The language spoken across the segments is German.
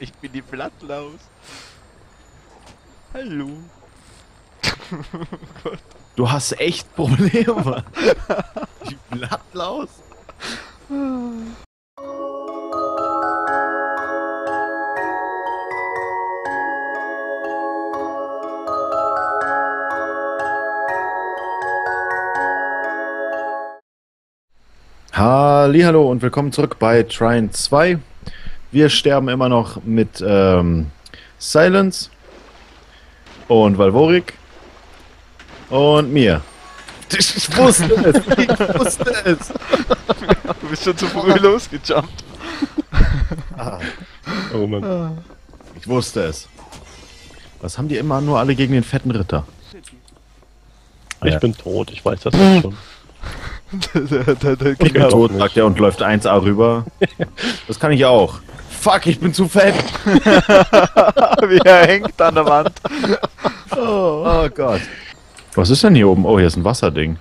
Ich bin die Blattlaus. Hallo. oh. Du hast echt Probleme. Die Blattlaus. Hallo und willkommen zurück bei Trine 2. Wir sterben immer noch mit ähm, Silence und Valvorik und mir. Ich wusste es, ich wusste es. Du bist schon zu früh losgejumpt. Ah, Oh Mann. ich wusste es. Was haben die immer nur alle gegen den fetten Ritter? Ich ja. bin tot, ich weiß das jetzt schon. da, da, da, Ich bin tot, sagt er und läuft 1A rüber. Das kann ich auch. Fuck, ich bin zu fett. Wie er hängt an der Wand. Oh. Oh Gott. Was ist denn hier oben? Oh, hier ist ein Wasserding.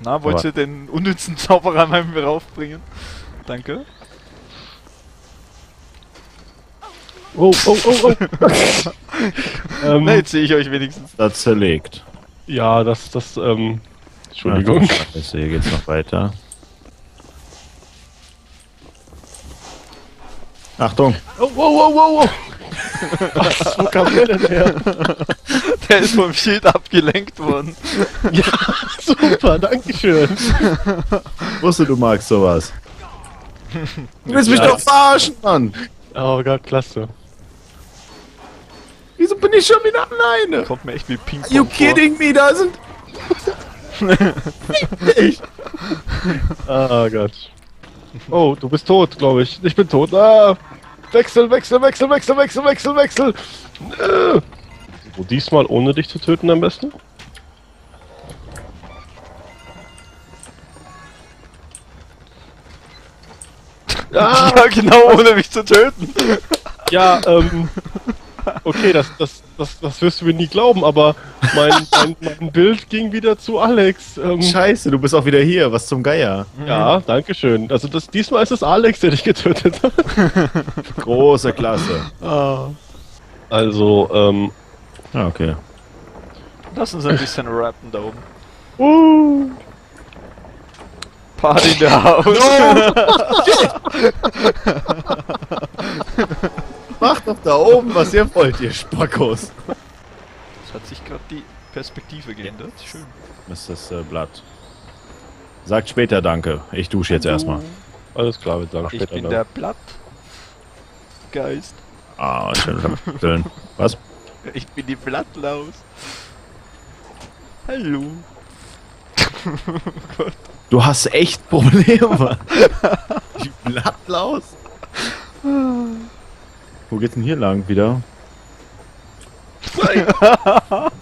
Na, wolltest du den unnützen Zauberer mal raufbringen? Danke. Oh, oh, oh, oh. ähm, Na, jetzt sehe ich euch wenigstens. Das zerlegt. Ja, das, das, ähm, Entschuldigung. Scheiße, hier geht's noch weiter. Achtung. Oh, oh, oh, oh, oh. Was, wo kam der denn her? Der ist vom Schild abgelenkt worden. Ja, super, dankeschön. Wusste, du magst sowas. Du willst mich doch verarschen, Mann. Oh Gott, klasse. Wieso bin ich schon wieder alleine? Kommt mir echt wie Are you kidding me? Da sind... ich. Ah Gott. Oh, du bist tot, glaube ich. Ich bin tot. Ah, wechsel, wechsel, wechsel, wechsel, wechsel, wechsel, wechsel. Äh. So, diesmal ohne dich zu töten am besten? Ah, Ja, genau, ohne mich zu töten. ja, ähm. Okay, das, das, das, das wirst du mir nie glauben, aber mein, mein, mein Bild ging wieder zu Alex. Ähm, Scheiße, du bist auch wieder hier. Was zum Geier. ja, danke schön. Also das, diesmal ist es Alex, der dich getötet hat. Große Klasse. Ah. Also, ähm. Ah, okay. Lass uns ein bisschen rappen da oben. Uh, Party in der Haus. Macht doch da oben, was ihr wollt, ihr Spackos. Es hat sich gerade die Perspektive geändert. Schön. Ist das äh, Blatt. Sagt später Danke. Ich dusche jetzt erstmal. alles klar, wir sagen Ich später. bin dann. der Blatt. Geist. Ah, schön. schön. Was? Ich bin die Blattlaus. Hallo. oh Gott. Du hast echt Probleme. Die Blattlaus? Wo geht's denn hier lang wieder?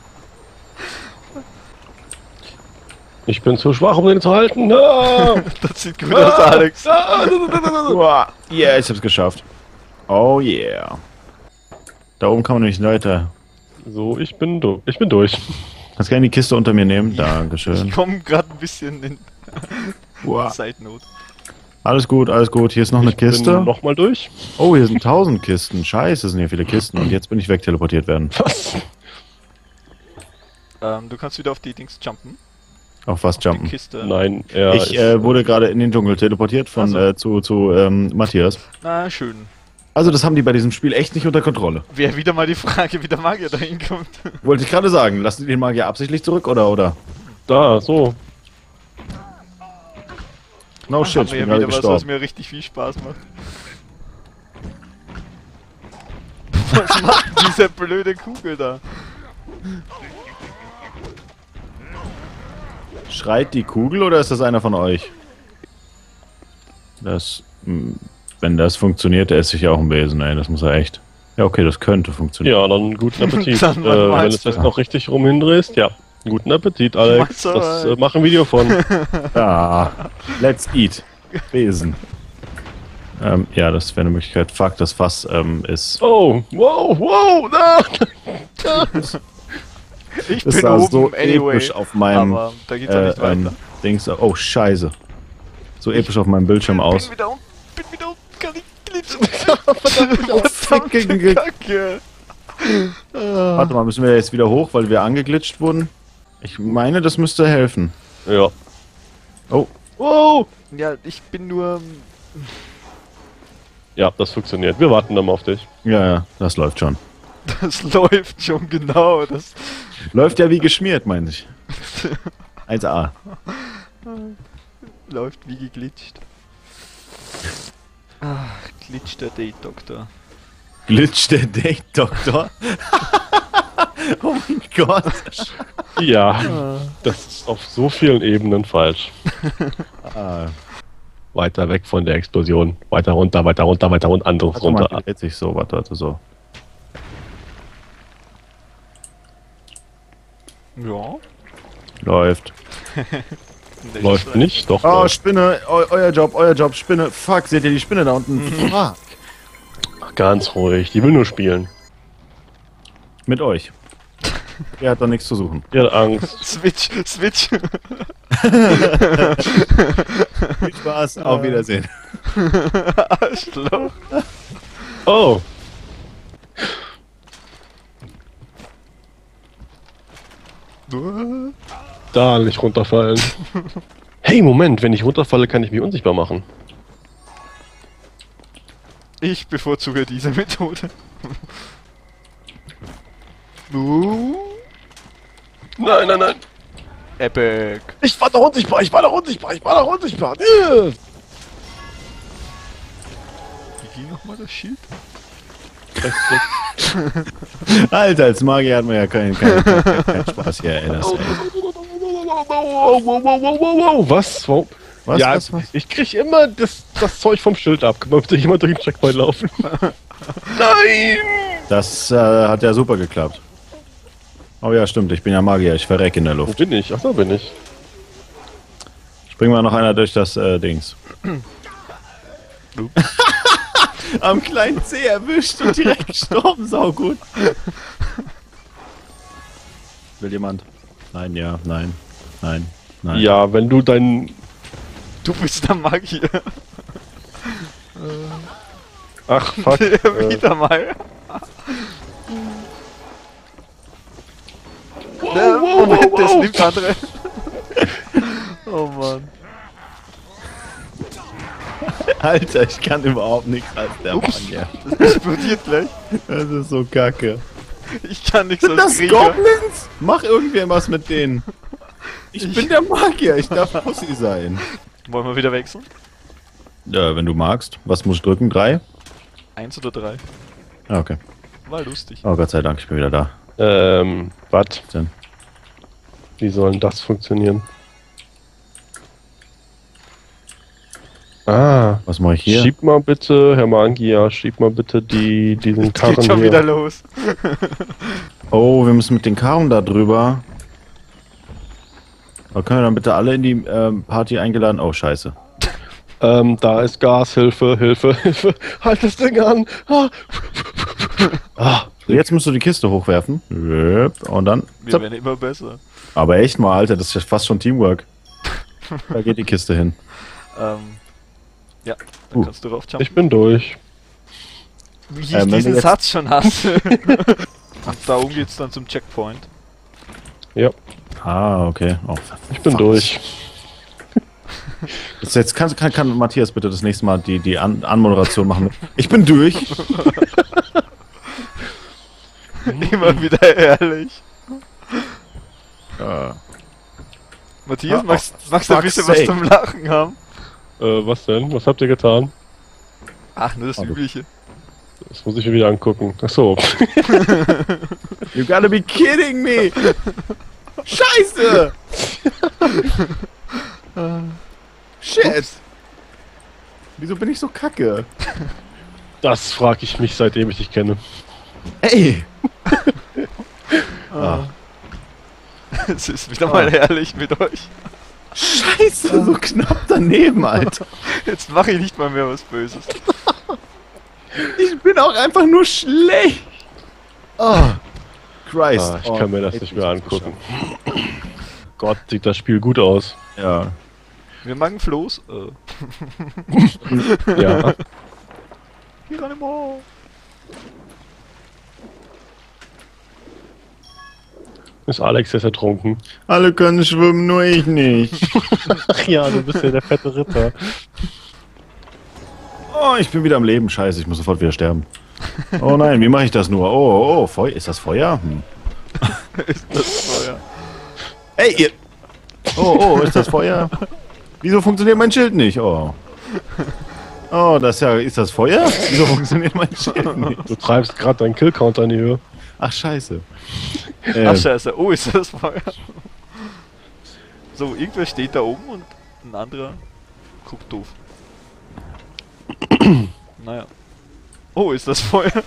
Ich bin zu schwach, um den zu halten. Ah! Das sieht gut aus, Alex. Uah. Yeah, ich hab's geschafft. Oh yeah. Da oben kann man nämlich weiter. so, ich bin durch. Ich bin durch. Kannst gerne die Kiste unter mir nehmen. Ich Dankeschön. komme gerade ein bisschen in. Zeitnot. Alles gut, alles gut. Hier ist noch eine ich bin Kiste. nochmal durch. Oh, hier sind tausend Kisten. Scheiße, sind hier viele Kisten. Und jetzt bin ich wegteleportiert werden. Was? Ähm, du kannst wieder auf die Dings jumpen. Auf was Die jumpen? Kiste. Nein, er Ich ist, äh, wurde gerade in den Dschungel teleportiert von Ach so. äh, zu, zu ähm, Matthias. Na, schön. Also das haben die bei diesem Spiel echt nicht unter Kontrolle. Wäre wieder mal die Frage, wie der Magier da hinkommt. Wollte ich gerade sagen. Lassen die den Magier absichtlich zurück oder oder? da, so. No Dann shit, haben ich bin ja wieder was, was gestorben. mir richtig viel Spaß macht. Was macht diese blöde Kugel da? Schreit die Kugel oder ist das einer von euch? Das, mh, wenn das funktioniert, esse ich auch einen Besen, ey. Das muss ja echt. Ja, okay, das könnte funktionieren. Ja, dann guten Appetit. Dann, äh, was wenn du es du? jetzt noch richtig rum hindrehst, ja. Guten Appetit, Alex. Das alright. äh, mach ein Video von. Ah, let's eat. Besen. Ähm, ja, das wäre eine Möglichkeit. Fuck, das Fass ähm, ist. Oh, wow, wow, na. Ich Das bin oben so anyway. episch auf meinem aber da geht's ja äh, nicht weiter. ähm, Dings. Oh, scheiße. So episch auf meinem Bildschirm aus. Bin wieder unten, bin wieder unten, kann ich, kann Verdammte Kacke. Warte mal, müssen wir jetzt wieder hoch, weil wir angeglitscht wurden? Ich meine, das müsste helfen. Ja. Oh, Wow! Ja, ich bin nur. Ja, das funktioniert. Wir warten dann mal auf dich. ja, ja, das läuft schon. Das läuft schon genau. Das Läuft ja wie geschmiert, meine ich. 1A. läuft wie geglitscht. Ach, glitscht der Date-Doktor. Glitch der Date-Doktor. oh mein Gott. Ja, das ist auf so vielen Ebenen falsch. Ah, Weiter weg von der Explosion. Weiter runter, weiter runter, weiter runter, anderes mal, runter. dreht sich so, warte, warte, so. Ja. Läuft. Läuft nicht, doch. Oh, läuft. Spinne, eu euer Job, euer Job, Spinne. Fuck, seht ihr die Spinne da unten? Fuck. Ganz ruhig, die will nur spielen. Mit euch. Der hat doch nichts zu suchen. Die hat Angst. Switch, Switch. Viel Spaß, auf Wiedersehen. Arschloch. Oh, da nicht runterfallen. Hey, Moment, wenn ich runterfalle, kann ich mich unsichtbar machen. Ich bevorzuge diese Methode. uh, Nein, nein, nein. epic. Ich war doch unsichtbar, ich war doch unsichtbar, ich war doch unsichtbar. Wie ging nochmal das Schild? Alter, als Magier hat man ja keinen kein, kein, kein Spaß hier, ey. Das, ey. Was? Wow. Was, ja, was, was? ich krieg immer das, das Zeug vom Schild ab. Kann mal bitte jemand durch den Checkpoint laufen? Nein! Das äh, hat ja super geklappt. Oh ja, stimmt, ich bin ja Magier, ich verreck in der Wo Luft. bin ich? Ach, da bin ich. Springen wir noch einer durch das äh, Dings. Am kleinen C erwischt und direkt gestorben, saugut. Will jemand? Nein, ja, nein, nein, nein. Ja, wenn du dein. Du bist der Magier. Ach, fuck. Ja, äh, Wieder mal. Ja, Moment, das nimmt andere. oh Mann. Alter, ich kann überhaupt nichts als der Magier. Das explodiert gleich. Das ist so kacke. Ich kann nichts Sind als das Krieger. Goblins? Mach irgendwer was mit denen. Ich bin der Magier, ich darf Pussy sein. Wollen wir wieder wechseln? Ja, wenn du magst. Was muss ich drücken? Drei? Eins oder drei? Ah, okay. War lustig. Oh Gott sei Dank, ich bin wieder da. Ähm, was? Denn? Wie soll denn das funktionieren? Ah, Was mache ich hier? schieb mal bitte, Herr Mangia, schieb mal bitte die, diesen Karren Geht schon hier. wieder los. Oh, wir müssen mit den Karren da drüber. Aber können wir dann bitte alle in die ähm, Party eingeladen? Oh, scheiße. Ähm, da ist Gas, Hilfe, Hilfe, Hilfe. Halt das Ding an. Ah. Ah, So, jetzt musst du die Kiste hochwerfen. Und dann. Wir werden immer besser. Aber echt mal, Alter, das ist ja fast schon Teamwork. Da geht die Kiste hin. Ähm, ja, dann Uh. kannst du raufjumpen. ich bin durch. Wie ich Ähm, diesen jetzt- Satz schon hasse. Und da oben geht's dann zum Checkpoint. Ja, Ah, okay. Oh, ich bin durch. Jetzt, jetzt kann, kann, kann Matthias bitte das nächste Mal die, die An Anmoderation machen. Ich bin durch. immer wieder ehrlich. Äh, Matthias, Ah, magst, oh, magst du ein bisschen was zum Lachen haben? Äh, was denn? Was habt ihr getan? Ach, nur das Ah, du- Übliche. Das muss ich mir wieder angucken. Ach so. you gotta be kidding me! Scheiße! Shit! Wieso bin ich so kacke? Das frage ich mich, seitdem ich dich kenne. Ey! Ah. Es ist wieder mal ehrlich mit euch. Scheiße, so knapp daneben, Alter. Jetzt mache ich nicht mal mehr was Böses. Ich bin auch einfach nur schlecht. Oh. Christ. Ah, ich Oh, kann mir das ey, nicht mehr angucken. Gott, sieht das Spiel gut aus. Ja. Wir machen Floß. Äh, Ja. Geronimo! Ist Alex jetzt ertrunken? Alle können schwimmen, nur ich nicht. Ach ja, du bist ja der fette Ritter. Oh, ich bin wieder am Leben. Scheiße, ich muss sofort wieder sterben. Oh nein, wie mache ich das nur? Oh, oh, Feuer. Ist das Feuer? Hm. ist das Feuer. Ey, ihr. Oh, oh, ist das Feuer? Wieso funktioniert mein Schild nicht? Oh. Oh, das ist ja. Ist das Feuer? Wieso funktioniert mein Schild nicht? Du treibst gerade deinen Killcounter in die Höhe. Ach, scheiße. Ach Äh, scheiße, oh, ist das Feuer. So, irgendwer steht da oben und ein anderer guckt doof. naja. Oh, ist das Feuer?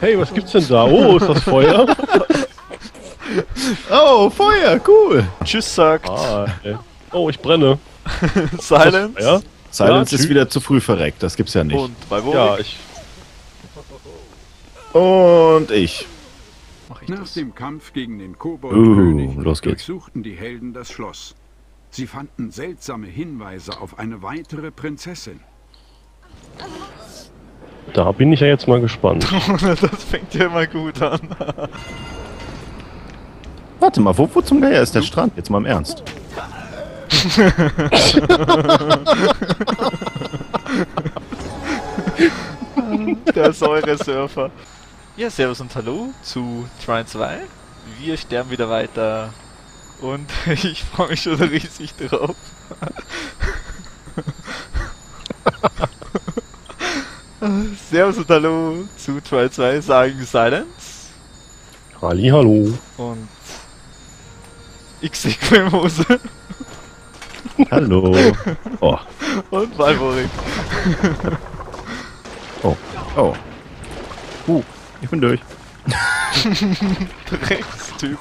Hey, was gibt's denn da? Oh, ist das Feuer? oh, Feuer, cool. Tschüss sagt ah. Oh, ich brenne. Silence Ja? Silence Ja, ist wieder zu früh verreckt, das gibt's ja nicht. und bei wo Ja, ich. Und ich. mach ich Nach das. dem Kampf gegen den Koboldkönig Uh, los geht's. durchsuchten die Helden das Schloss. Sie fanden seltsame Hinweise auf eine weitere Prinzessin. Da bin ich ja jetzt mal gespannt. das fängt ja immer gut an. Warte mal, wo, wo zum Geier ist der Strand? Jetzt mal im Ernst. Der Säuresurfer. Ja, servus und hallo zu Trine 2. Wir sterben wieder weiter. Und ich freue mich schon riesig drauf. servus und hallo zu Trine 2 sagen Silence Halli, hallo. und X-Equimose Hallo. Oh, und Valvorik. oh, oh. Uh, ich bin durch. Rechtstyp.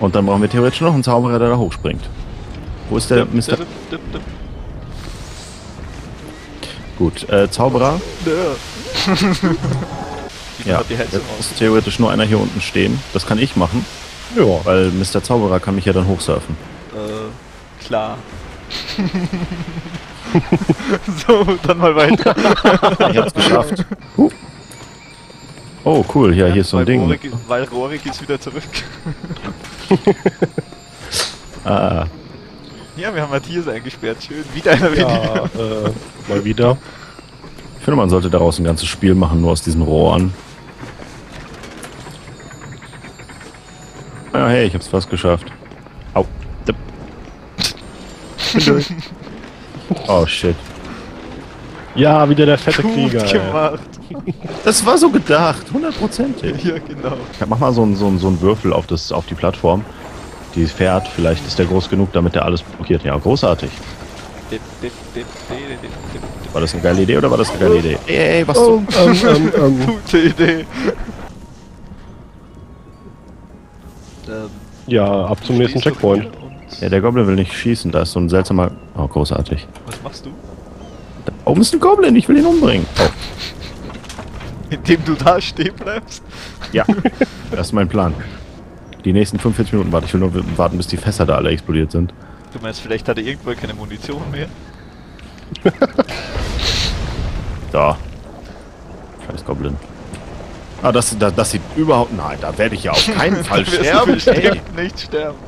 Und dann brauchen wir theoretisch noch einen Zauberer, der da hochspringt. Wo ist der Mr. Gut, äh, Zauberer. Ja. Jetzt muss theoretisch nur einer hier unten stehen. Das kann ich machen, Ja. weil Mr. Zauberer kann mich ja dann hochsurfen. Äh, klar. so, dann mal weiter. Ich hab's geschafft. Huh. Oh, cool. Ja, hier ist so ein Ding. Rorik, weil Rorik ist wieder zurück. Ah, Ja, wir haben Matthias eingesperrt. Schön. Wieder einer Ja, weniger. äh, mal wieder. ich finde, man sollte daraus ein ganzes Spiel machen, nur aus diesen Rohren. Ah, hey, ich hab's fast geschafft. Au. Oh, shit. Ja, wieder der fette Gut Krieger. ey. Das war so gedacht, hundertprozentig. Ja, genau. Ja, Mach mal so einen so einen- so einen Würfel auf, das, auf die Plattform. Die fährt, vielleicht ist der groß genug, damit der alles blockiert. Ja, großartig. War das eine geile Idee oder war das eine geile Idee? Ey, ey, was Oh, so? ähm, ähm, ähm. Gute Idee. Ähm, Ja, ab zum nächsten Checkpoint. Ja, der Goblin will nicht schießen, da ist so ein seltsamer... Oh, großartig. Was machst du? Da oben ist ein Goblin, ich will ihn umbringen. Oh, Indem du da stehen bleibst? ja. das ist mein Plan. Die nächsten 45 Minuten warte. Ich will nur warten, bis die Fässer da alle explodiert sind. Du meinst, vielleicht hat er irgendwann keine Munition mehr? Da. Scheiß Goblin. Ah, das, das, das sieht überhaupt... Nein, da werde ich ja auf keinen Fall sterben. Ey. bestimmt nicht sterben.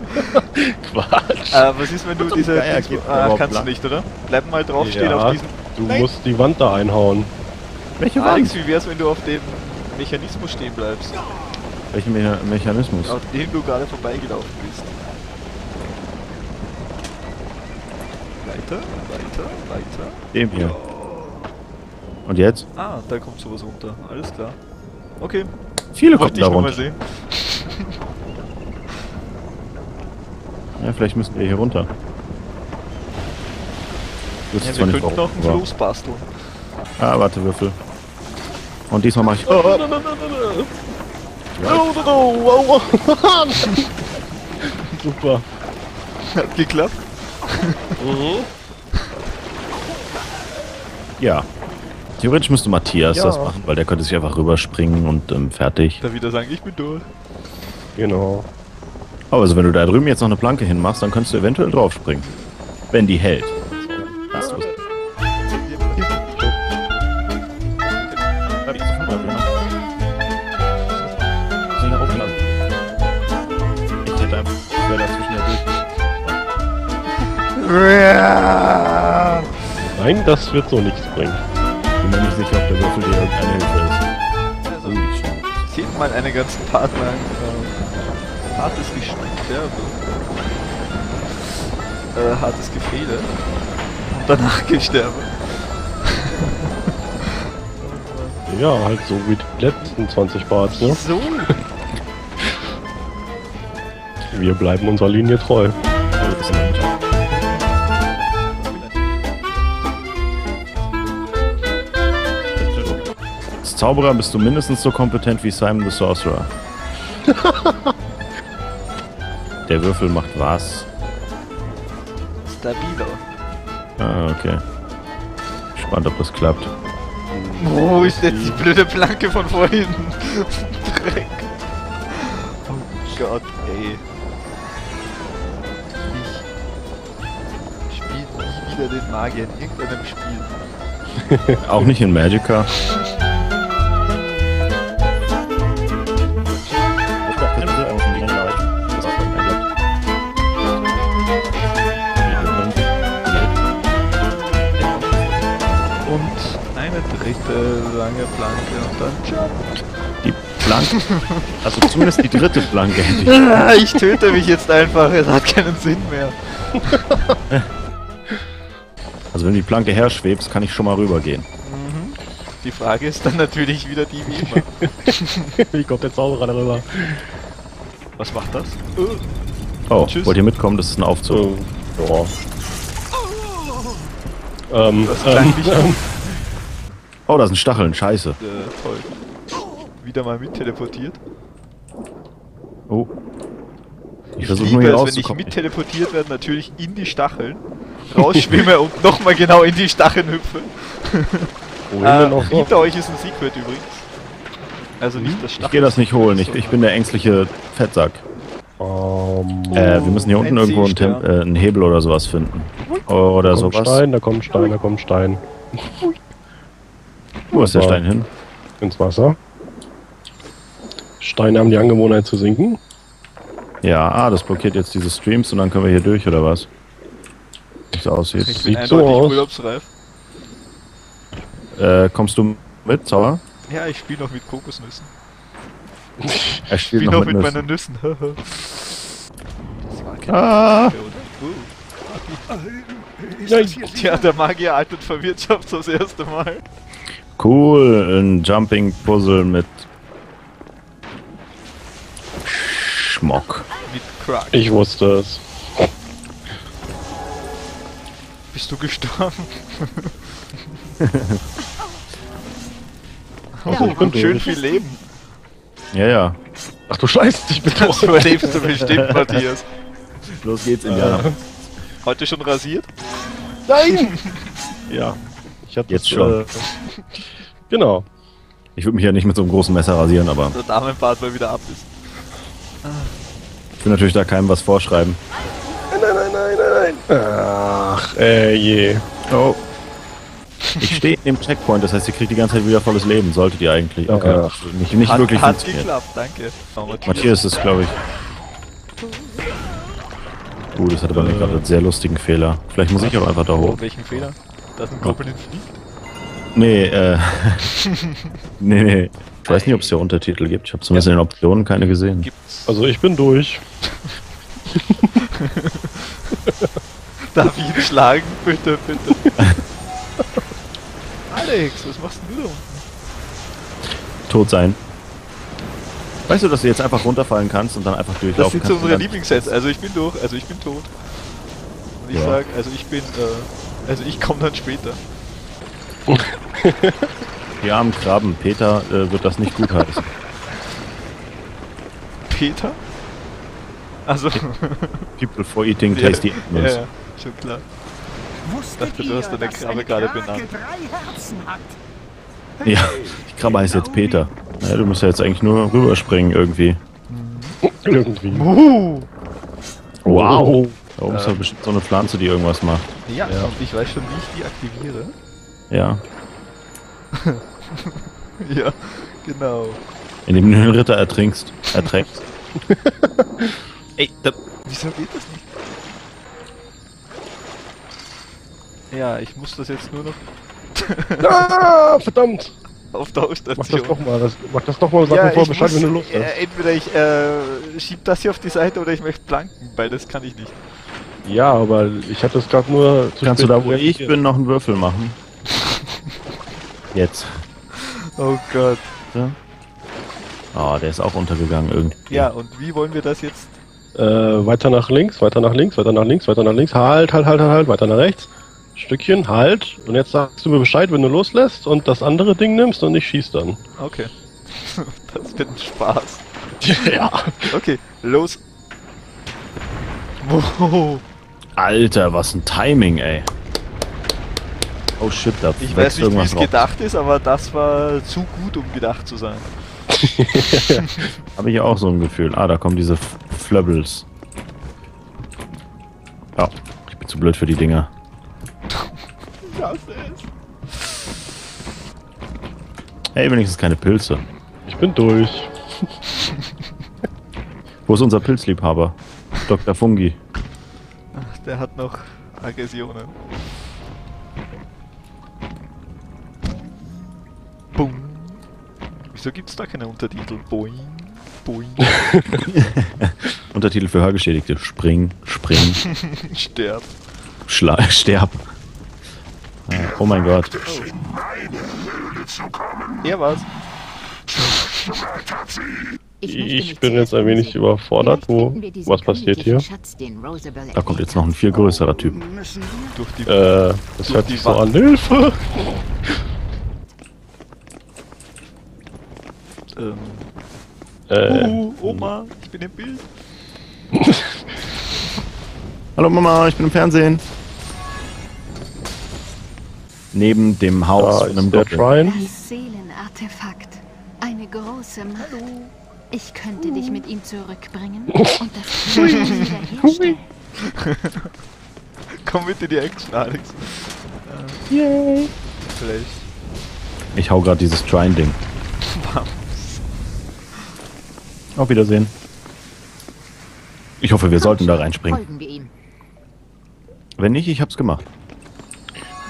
Quatsch. Äh, was ist, wenn du diese... Ah, kannst du nicht, oder? Bleib mal draufstehen Ja, auf diesen... du Nein. musst die Wand da einhauen. Welche Wand? Alex, wie wär's, wenn du auf dem Mechanismus stehen bleibst, Welchen Me Mechanismus? auf dem du gerade vorbeigelaufen bist? Weiter, weiter, weiter. Dem hier. Und jetzt? Ah, da kommt sowas runter. Alles klar. Okay, Viele kommen da mal runter. sehen. Ja, vielleicht müssen wir hier runter. Das Ja, ist wir nicht könnten noch einen Floß basteln. Ah, warte, Würfel. Und diesmal mache ich. Oh, Oh. Super. Hat geklappt. ja. Theoretisch müsste Matthias Ja. das machen, weil der könnte sich einfach rüberspringen und ähm, fertig. Da wieder sagen, ich bin durch. Genau. Aber also wenn du da drüben jetzt noch eine Planke hinmachst, dann könntest du eventuell draufspringen. Wenn die hält. Nein, das wird so nichts bringen. Bin mir nicht sicher, ob der Würfel dir irgendeine Hilfe ist. Also, zählt mal einen ganzen Part lang äh, hartes Gesterbe, äh, hartes Gefehle und danach Gesterbe. Ja, halt so wie die letzten 20 Parts, ne? So. Wir bleiben unserer Linie treu. Zauberer bist du mindestens so kompetent wie Simon the Sorcerer. Der Würfel macht was? Stabilo. Ah, okay. Spannend, ob das klappt. Wo ist jetzt die blöde Planke von vorhin? Dreck. Oh Gott, ey. Ich spiele nie wieder den Magier in irgendeinem Spiel. Auch nicht in Magica. Lange Planke und dann Jump. Die Planke. Also zumindest die dritte Planke hätte ich. Ich töte mich jetzt einfach, es hat keinen Sinn mehr. Also wenn die Planke herschwebst, kann ich schon mal rübergehen. Die Frage ist dann natürlich wieder die wie immer. wie kommt der Zauberer darüber? Was macht das? Oh, Tschüss. wollt ihr mitkommen? Das ist ein Aufzug. So, ja. Ähm, Das ähm, nicht ähm, Oh, da sind Stacheln. Scheiße. Äh, toll. Wieder mal mit teleportiert. Oh. Ich Ich versuche nur hier es, wenn ich rauszukommen. mit teleportiert werde, natürlich in die Stacheln, rausschwimme und nochmal genau in die Stacheln hüpfe. wohin denn auch Äh, so? hinter euch ist ein Secret übrigens. Also nicht das Ich Stachel. gehe das nicht holen. Ich, ich bin der ängstliche Fettsack. Ähm, Äh, wir müssen hier unten irgendwo einen. Tem äh, einen Hebel oder sowas finden. Oder da kommt sowas. Stein, da kommt Stein, da kommt Stein. Wo ist der Stein hin? Ins Wasser. Steine haben die Angewohnheit zu sinken. Ja, ah, das blockiert jetzt diese Streams und dann können wir hier durch, oder was? Wie es aussieht. Ich bin Sieht so eindeutig aus. urlaubsreif. Äh, kommst du mit, Zauber? Ja, ich spiele noch mit Kokosnüssen. Er Ich spielt spiele noch noch mit mit Nüssen. meinen Nüssen. das war keine Ah. Frage, oder? Uh. Tja, der Magier altert verwirtschaftet das erste Mal. Cool, ein Jumping Puzzle mit Schmock. Mit Crack. Ich wusste es. Bist du gestorben? Also, ich bin und schön viel Leben. Ja, ja. Ach du Scheiße, ich bin Das tot. überlebst du bestimmt, Matthias. Los geht's, Indianer. Heute schon rasiert? Nein! ja. Ich hab Jetzt das, schon. Äh, genau. Ich würde mich ja nicht mit so einem großen Messer rasieren, aber Der Damenbart mal wieder ab ist. ich will natürlich da keinem was vorschreiben. Nein, nein, nein, nein, nein. Ach, äh, je. Oh. Ich stehe in dem Checkpoint, das heißt, ihr kriegt die ganze Zeit wieder volles Leben. Solltet ihr eigentlich. Okay. Ja. Nicht, nicht hat, wirklich hat funktioniert. geklappt, danke. Oh, Matthias ist, glaube ich. Uh, das hatte bei mir Äh. gerade einen sehr lustigen Fehler. Vielleicht muss ich auch einfach da hoch. Oh, welchen Fehler? Da ist ein Goblin fliegt. Nee, äh. nee, nee. Ich weiß nicht, ob es hier Untertitel gibt. Ich habe zumindest in den Optionen keine gesehen. Gibt's. Also ich bin durch. Darf ich ihn schlagen? Bitte, bitte. Alex, was machst denn du da unten? Tot sein. Weißt du, dass du jetzt einfach runterfallen kannst und dann einfach Das durchlaufen sind so kannst? unsere Lieblingssets. Also ich bin durch, also ich bin tot. Und ich Ja. sag, also ich bin, äh, also ich komme dann später. Die armen Krabben. Peter äh, wird das nicht gut heißen. Peter? Also, People for eating ja, tasty ja, animals. ja, schon klar. Wusstet dachte, du hast deine Krabbe gerade benannt. drei Herzen hat? Ja, die Krabbe heißt jetzt Peter. Ja, du musst ja jetzt eigentlich nur rüberspringen irgendwie. Irgendwie. Uh, Wow. Da oben ist Ähm. ja bestimmt so eine Pflanze, die irgendwas macht. ja, und ich weiß schon, wie ich die aktiviere. Ja. Ja, genau. Indem du den Ritter ertrinkst. Erträgst. Ey, da, wieso geht das nicht? Ja, ich muss das jetzt nur noch Ah, verdammt! auf der Mach das doch mal. Das, mach das doch mal und sag mir vor Bescheid, wenn du Lust hast. äh, entweder ich äh, schieb das hier auf die Seite oder ich möchte planken, weil das kann ich nicht. Ja, aber ich hatte es gerade nur zu Kannst du da, wo ich bin, noch einen Würfel machen? Jetzt. Oh Gott. Oh, der ist auch untergegangen irgendwie. Ja, und wie wollen wir das jetzt? Äh, weiter nach links, weiter nach links, weiter nach links, weiter nach links. Halt, halt, halt, halt, halt, weiter nach rechts. Stückchen, halt. Und jetzt sagst du mir Bescheid, wenn du loslässt und das andere Ding nimmst und ich schieß dann. Okay. das wird ein Spaß. ja. Okay, los. Wow. Alter, was ein Timing, ey. Oh shit, da Ich weiß nicht, wie es gedacht ist, aber das war zu gut, um gedacht zu sein. Habe ich auch so ein Gefühl. Ah, da kommen diese F- Flöbbels. Ja, ich bin zu blöd für die Dinger. Ich hasse es. Hey, wenigstens keine Pilze. Ich bin durch. Wo ist unser Pilzliebhaber? Dr. Fungi. Der hat noch Aggressionen. Boom. Wieso gibt's da keine Untertitel? Boing, boing, Untertitel für Hörgeschädigte. Spring, spring, sterb. schla sterb. Ah, Oh mein Gott. Er war's. Ich bin jetzt ein wenig überfordert. Wo, was passiert hier? Da kommt jetzt noch ein viel größerer Typ. Durch die. Äh, das hört sich so an. Hilfe! ähm, Äh, uh, Oma, ich bin im Bild. Hallo Mama, ich bin im Fernsehen. Neben dem Haus da von einem ist der Goblin. Das Seelenartefakt. Eine große Macht. Ich könnte dich mit ihm zurückbringen und das wiederherstellen. Komm mit in die Action, Alex. Äh, Vielleicht. Ich hau gerade dieses Trine-Ding. Auf Wiedersehen. Ich hoffe, wir sollten da reinspringen. Folgen wir ihm. Wenn nicht, ich hab's gemacht.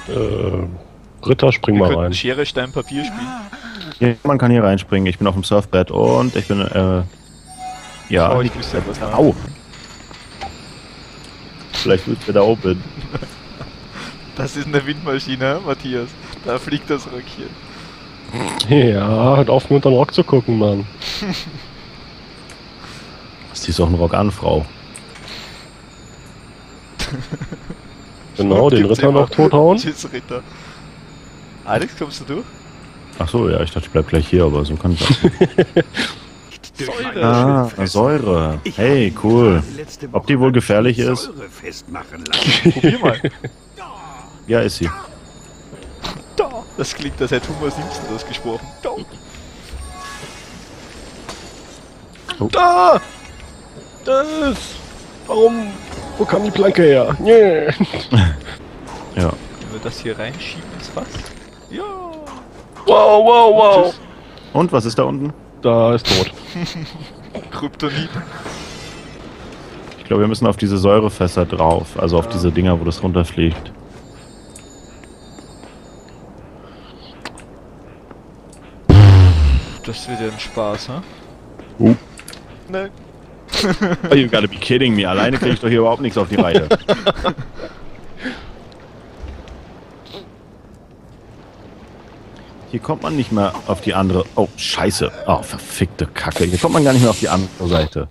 Äh, Ritter, spring Wir mal rein. Schere, Stein, Papier spielen. Ja, man kann hier reinspringen. Ich bin auf dem Surfbrett und ich bin, äh, ja. Oh, ich wüsste etwas nach. Au! Vielleicht willst du da oben. Das ist eine Windmaschine, Matthias. Da fliegt das Röckchen. Ja, hört auf, mir unter den Rock zu gucken, Mann. Ziehst doch einen Rock an, Frau. Genau, den Ritter noch tothauen. Tschüss, Ritter. Alex, kommst du durch? Ach so, ja, ich dachte, ich bleib gleich hier, aber so kann ich auch. Säure. ah, Säure. Hey, cool. Ob die wohl gefährlich ist? Probier mal. Ja, ist sie. Da. Das klingt, als hätte Homer Simpson das gesprochen. Da. Da! Das! Warum? Wo kam die Planke her? Nee. Ja. Wenn wir das hier reinschieben ins Fass. Ja. Wow, wow, wow. Und was ist da unten? Da ist tot. Kryptonit. Ich glaube, wir müssen auf diese Säurefässer drauf. Also auf diese Dinger, wo das runterfliegt. Das wird ja ein Spaß, hä? Uh. Ne. Oh, you gotta be kidding me. Alleine kriege ich doch hier überhaupt nichts auf die Reihe. Hier kommt man nicht mehr auf die andere. Oh, scheiße. Oh, verfickte Kacke. Hier kommt man gar nicht mehr auf die andere Seite.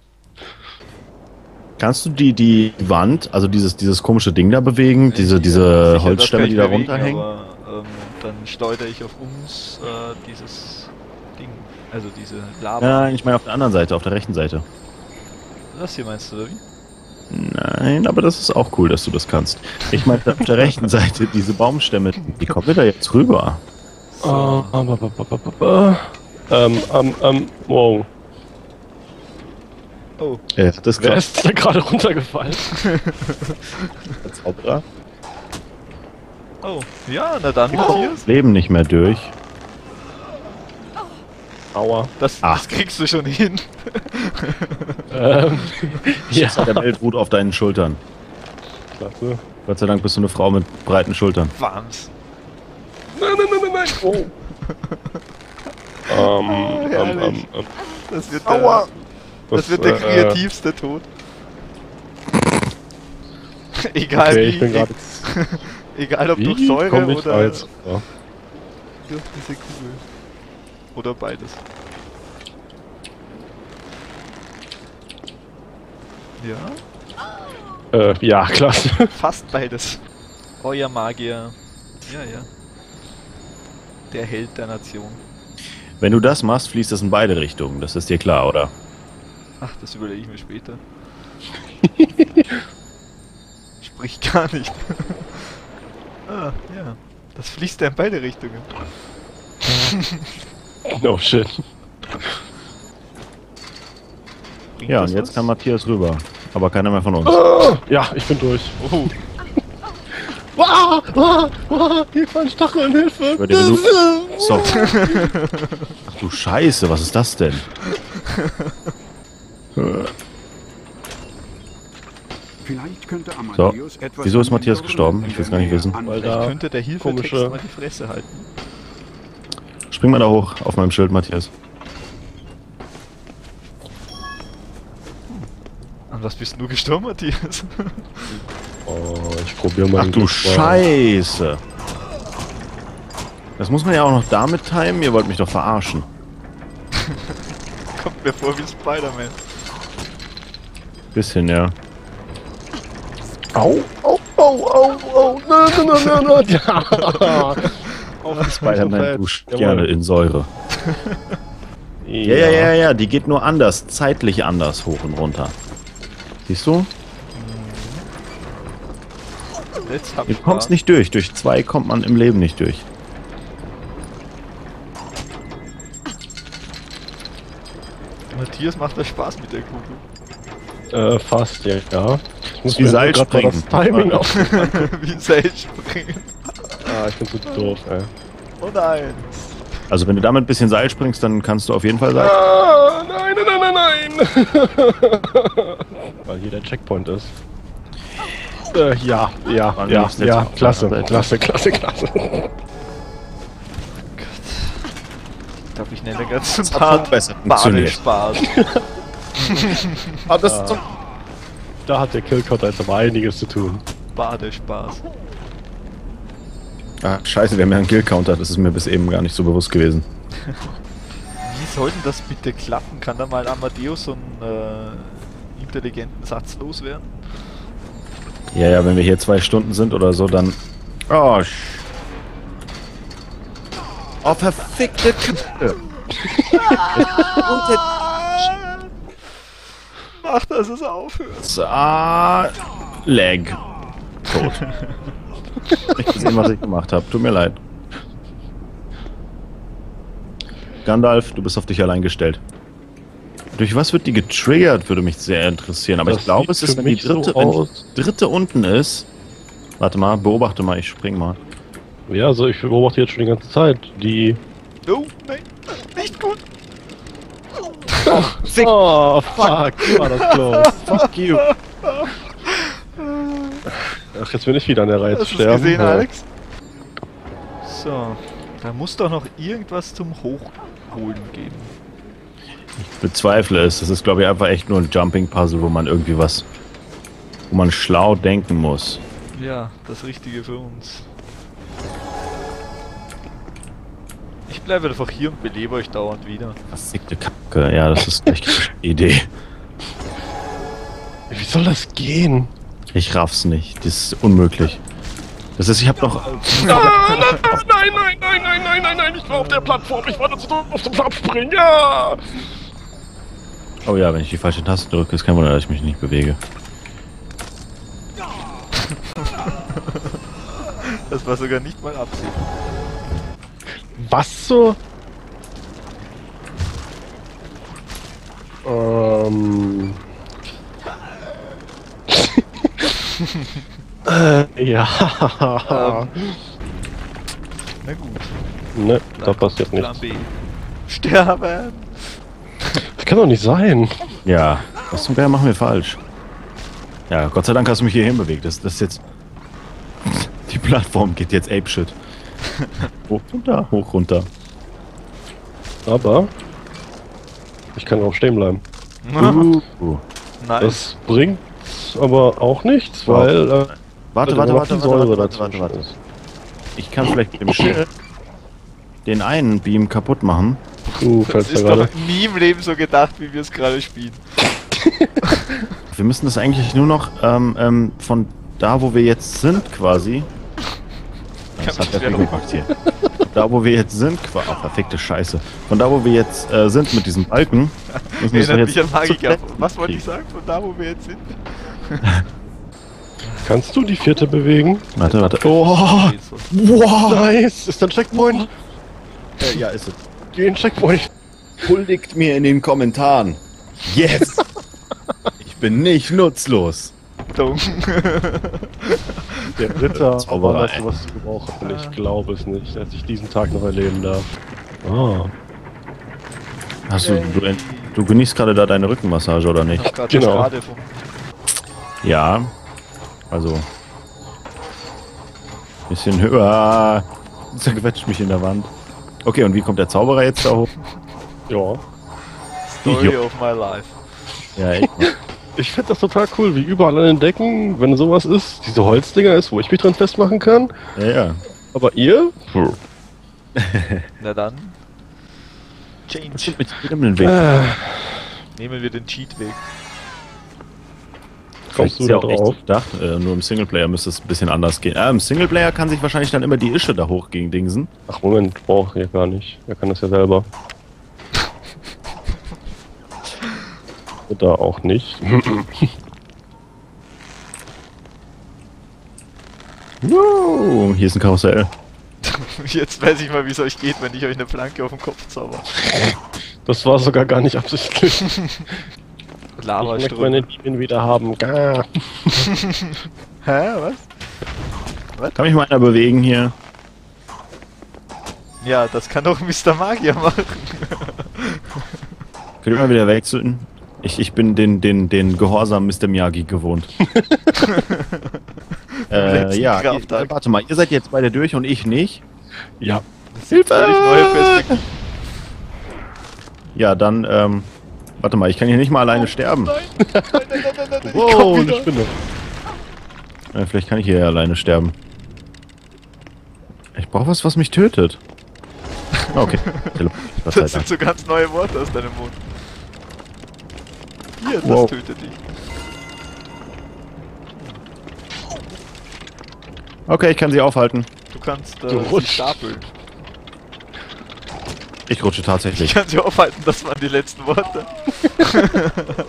Kannst du die, die Wand, also dieses, dieses komische Ding da bewegen? Diese, diese Sicher, Holzstämme, die da bewegen, runterhängen? Aber, ähm, dann schleudere ich auf uns äh, dieses Ding. Also diese Lava. Nein, ich meine auf der anderen Seite, auf der rechten Seite. Das hier meinst du, oder wie? Nein, aber das ist auch cool, dass du das kannst. Ich meine auf der rechten Seite diese Baumstämme. Wie kommen wir da jetzt rüber? Ah, ba, ba, ba. Ähm, ähm, ähm, wow. Oh, Äh, das Wer ist ist da gerade runtergefallen? der Zauberer. oh. Ja, na dann, Matthias. Leben nicht mehr durch. Aua. Das, Ah. das kriegst du schon hin. Ähm, ja. Der Welt ruht auf deinen Schultern. Klasse. Gott sei Dank bist du eine Frau mit breiten Schultern. Wams. Nein, nein, nein, nein, nein. Oh. ähm, ähm, herrlich. ähm, ähm, Das wird Aua. der, das wird der äh, kreativste Tod. Egal Okay, wie, gerade. egal ob durch Wie Säure komm ich oder jetzt? Ja. durch diese Kugel. Oder beides. Ja, Äh, ja, klasse. fast beides. Euer Magier. Ja, ja. Der Held der Nation. Wenn du das machst, fließt das in beide Richtungen. Das ist dir klar, oder? Ach, das überlege ich mir später. Sprich gar nicht. ah, ja. Das fließt ja in beide Richtungen. No shit. Bringt Ja, das und jetzt was? kann Matthias rüber. Aber keiner mehr von uns. Ja, ich bin durch. Oh, Ah, ah, ah, Hilfe, ein Stacheln, Hilfe! Wenn du... So. Ach du Scheiße, was ist das denn? Vielleicht könnte Amadeus etwas Wieso ist Matthias gestorben? Ich will's in gar nicht wissen. Weil da könnte der Hilfetext komische- mal die Fresse halten. Spring mal da hoch auf meinem Schild, Matthias. An was bist du gestorben, Matthias? Oh, ich probiere mal. Ach du Scheiße. Das muss man ja auch noch damit timen. Ihr wollt mich doch verarschen. Kommt mir vor wie Spider-Man. Bisschen, ja. Au, au, au, au, au, nein, nein, nein, nein, nein, ja. Auf Spider-Man duscht gerne in Säure. Ja, ja, ja, ja. Die geht nur anders. Zeitlich anders hoch und runter. Siehst du? Jetzt hab Du ich kommst Spaß. nicht durch. Durch zwei kommt man im Leben nicht durch. Matthias macht das Spaß mit der Kugel. Äh, fast, ja, ja. Ich muss Wie Seilspringen. das Timing auf. wie Seilspringen. Ah, ich bin so doof, ey. Oh nein. Also wenn du damit ein bisschen Seil springst, dann kannst du auf jeden Fall Seil. Ah, nein, nein, nein, nein, nein! Weil hier der Checkpoint ist. Äh, ja, ja, Wann ja, ja, auf klasse, Seite? klasse, klasse, klasse. Ich glaube, ich nenne den ganzen Part. Badespaß. Ah, das ist Da hat der Killcode jetzt aber einiges zu tun. Badespaß. Ah, scheiße, wir haben ja einen Kill-Counter. Das ist mir bis eben gar nicht so bewusst gewesen. Wie soll denn das bitte klappen? Kann da mal Amadeus so einen äh, intelligenten Satz loswerden? Ja, ja, wenn wir hier zwei Stunden sind oder so, dann... Oh, sch... Oh, verfickte Kacke. Mach, dass es aufhört. Ah, Leg. Tot. ich gesehen, was ich gemacht habe. Tut mir leid. Gandalf, du bist auf dich allein gestellt. Durch was wird die getriggert, würde mich sehr interessieren. Aber Das ich glaube, es ist, wenn die mich so dritte, wenn die dritte unten ist. Warte mal, beobachte mal, ich spring mal. Ja, also ich beobachte jetzt schon die ganze Zeit. Die. Oh, nein, nicht gut. Oh, fuck, war das close. Fuck you. Ach, jetzt bin ich wieder an der Reihe zu Hast sterben. gesehen, Ja. Alex? So, da muss doch noch irgendwas zum Hochholen geben. Ich bezweifle es. Das ist, glaube ich, einfach echt nur ein Jumping-Puzzle, wo man irgendwie was, wo man schlau denken muss. Ja, das Richtige für uns. Ich bleibe einfach hier und belebe euch dauernd wieder. Verfickte Kacke, ja, das ist echt eine Idee. Wie soll das gehen? Ich raff's nicht, das ist unmöglich. Das ist, ich hab noch. Nein, nein, nein, nein, nein, nein, nein, nein, ich war auf der Plattform, ich wollte zu auf dem Platz springen, ja! Oh ja, wenn ich die falsche Taste drücke, ist kein Wunder, dass ich mich nicht bewege. Das war sogar nicht mal Absicht. Was so? Ähm. äh, ja. Ähm, Na gut. ne, da passiert nichts. Sterben! Das kann doch nicht sein. Ja, was zum Geier machen wir falsch? Ja, Gott sei Dank hast du mich hierhin bewegt. Das, das ist jetzt. Die Plattform geht jetzt apeshit. hoch, runter, hoch, runter. Aber ich kann auch stehen bleiben. Uh. nice. Das bringt aber auch nichts, weil äh, Warte, warte, warte, warte, warte, warte, warte, warte. ist. Ich kann vielleicht mit dem Schild den einen Beam kaputt machen. Du Das ist doch gerade. nie im Leben so gedacht, wie wir es gerade spielen. Wir müssen das eigentlich nur noch ähm, ähm, von da, wo wir jetzt sind, quasi. Das hat er viel gemacht hier. Da, wo wir jetzt sind, quasi. Oh, perfekte Scheiße. Von da, wo wir jetzt äh, sind mit diesem Balken, müssen wir doch Erinnert jetzt mich an Magiker. Was wollte ich sagen von da, wo wir jetzt sind? Kannst du die vierte bewegen? Warte, warte. Oh, wow. Nice! Ist ein Checkpoint? Äh, ja, ist es. Geh in Checkpoint. Huldigt mir in den Kommentaren. Yes! ich bin nicht nutzlos. Dumm. Der Ritter Zauberer, war das, ey. was du gebraucht hast. Und ich glaube es nicht, dass ich diesen Tag noch erleben darf. Ah, Hast du, du, du genießt gerade da deine Rückenmassage oder Ich nicht? hab grad Genau. Ja. Also. Bisschen höher. Zerquetscht mich in der Wand. Okay, und wie kommt der Zauberer jetzt da hoch? ja. Story Jo. of my life. Ja, echt. Ich finde das total cool, wie überall an den Decken, wenn sowas ist, diese Holzdinger ist, wo ich mich dran festmachen kann. Ja, ja. Aber ihr? Hm. Na dann. Change. Mit Weg. Äh, Nehmen wir den Cheat-Weg. Kommst du da drauf? gedacht. Äh, nur im Singleplayer müsste es ein bisschen anders gehen. Ah, im Singleplayer kann sich wahrscheinlich dann immer die Ische da hoch gegen Dingsen. Ach Moment, braucht ihr gar nicht. Er kann das ja selber. Oder auch nicht. Wow, hier ist ein Karussell. Jetzt weiß ich mal, wie es euch geht, wenn ich euch eine Planke auf den Kopf zauber. Das war sogar gar nicht absichtlich. Ich Lava möchte meine Linien wieder haben. Gah. Hä, was? Kann mich mal einer bewegen hier? Ja, das kann doch Mr. Magier machen. Könnt ihr mal wieder wechseln? Ich, ich bin den, den, den Gehorsam Mr. Miyagi gewohnt. äh, ja, ihr, warte mal, ihr seid jetzt beide durch und ich nicht. Ja. Hilfe! Völlig neue Perspektive. Ja, dann, ähm, warte mal, ich kann hier nicht mal alleine sterben. Nein, nein, nein, nein, nein, nein, ich Wow, eine. Spinne. Äh, vielleicht kann ich hier alleine sterben. Ich brauche was, was mich tötet. Ah, Okay. Das Dank. sind so ganz neue Worte aus deinem Mund. Hier, das Wow. tötet dich. Okay, ich kann sie aufhalten. Du kannst Du äh, sie rutschst. stapeln. Ich rutsche Ich tatsächlich. kann sie aufhalten, das waren die letzten Worte.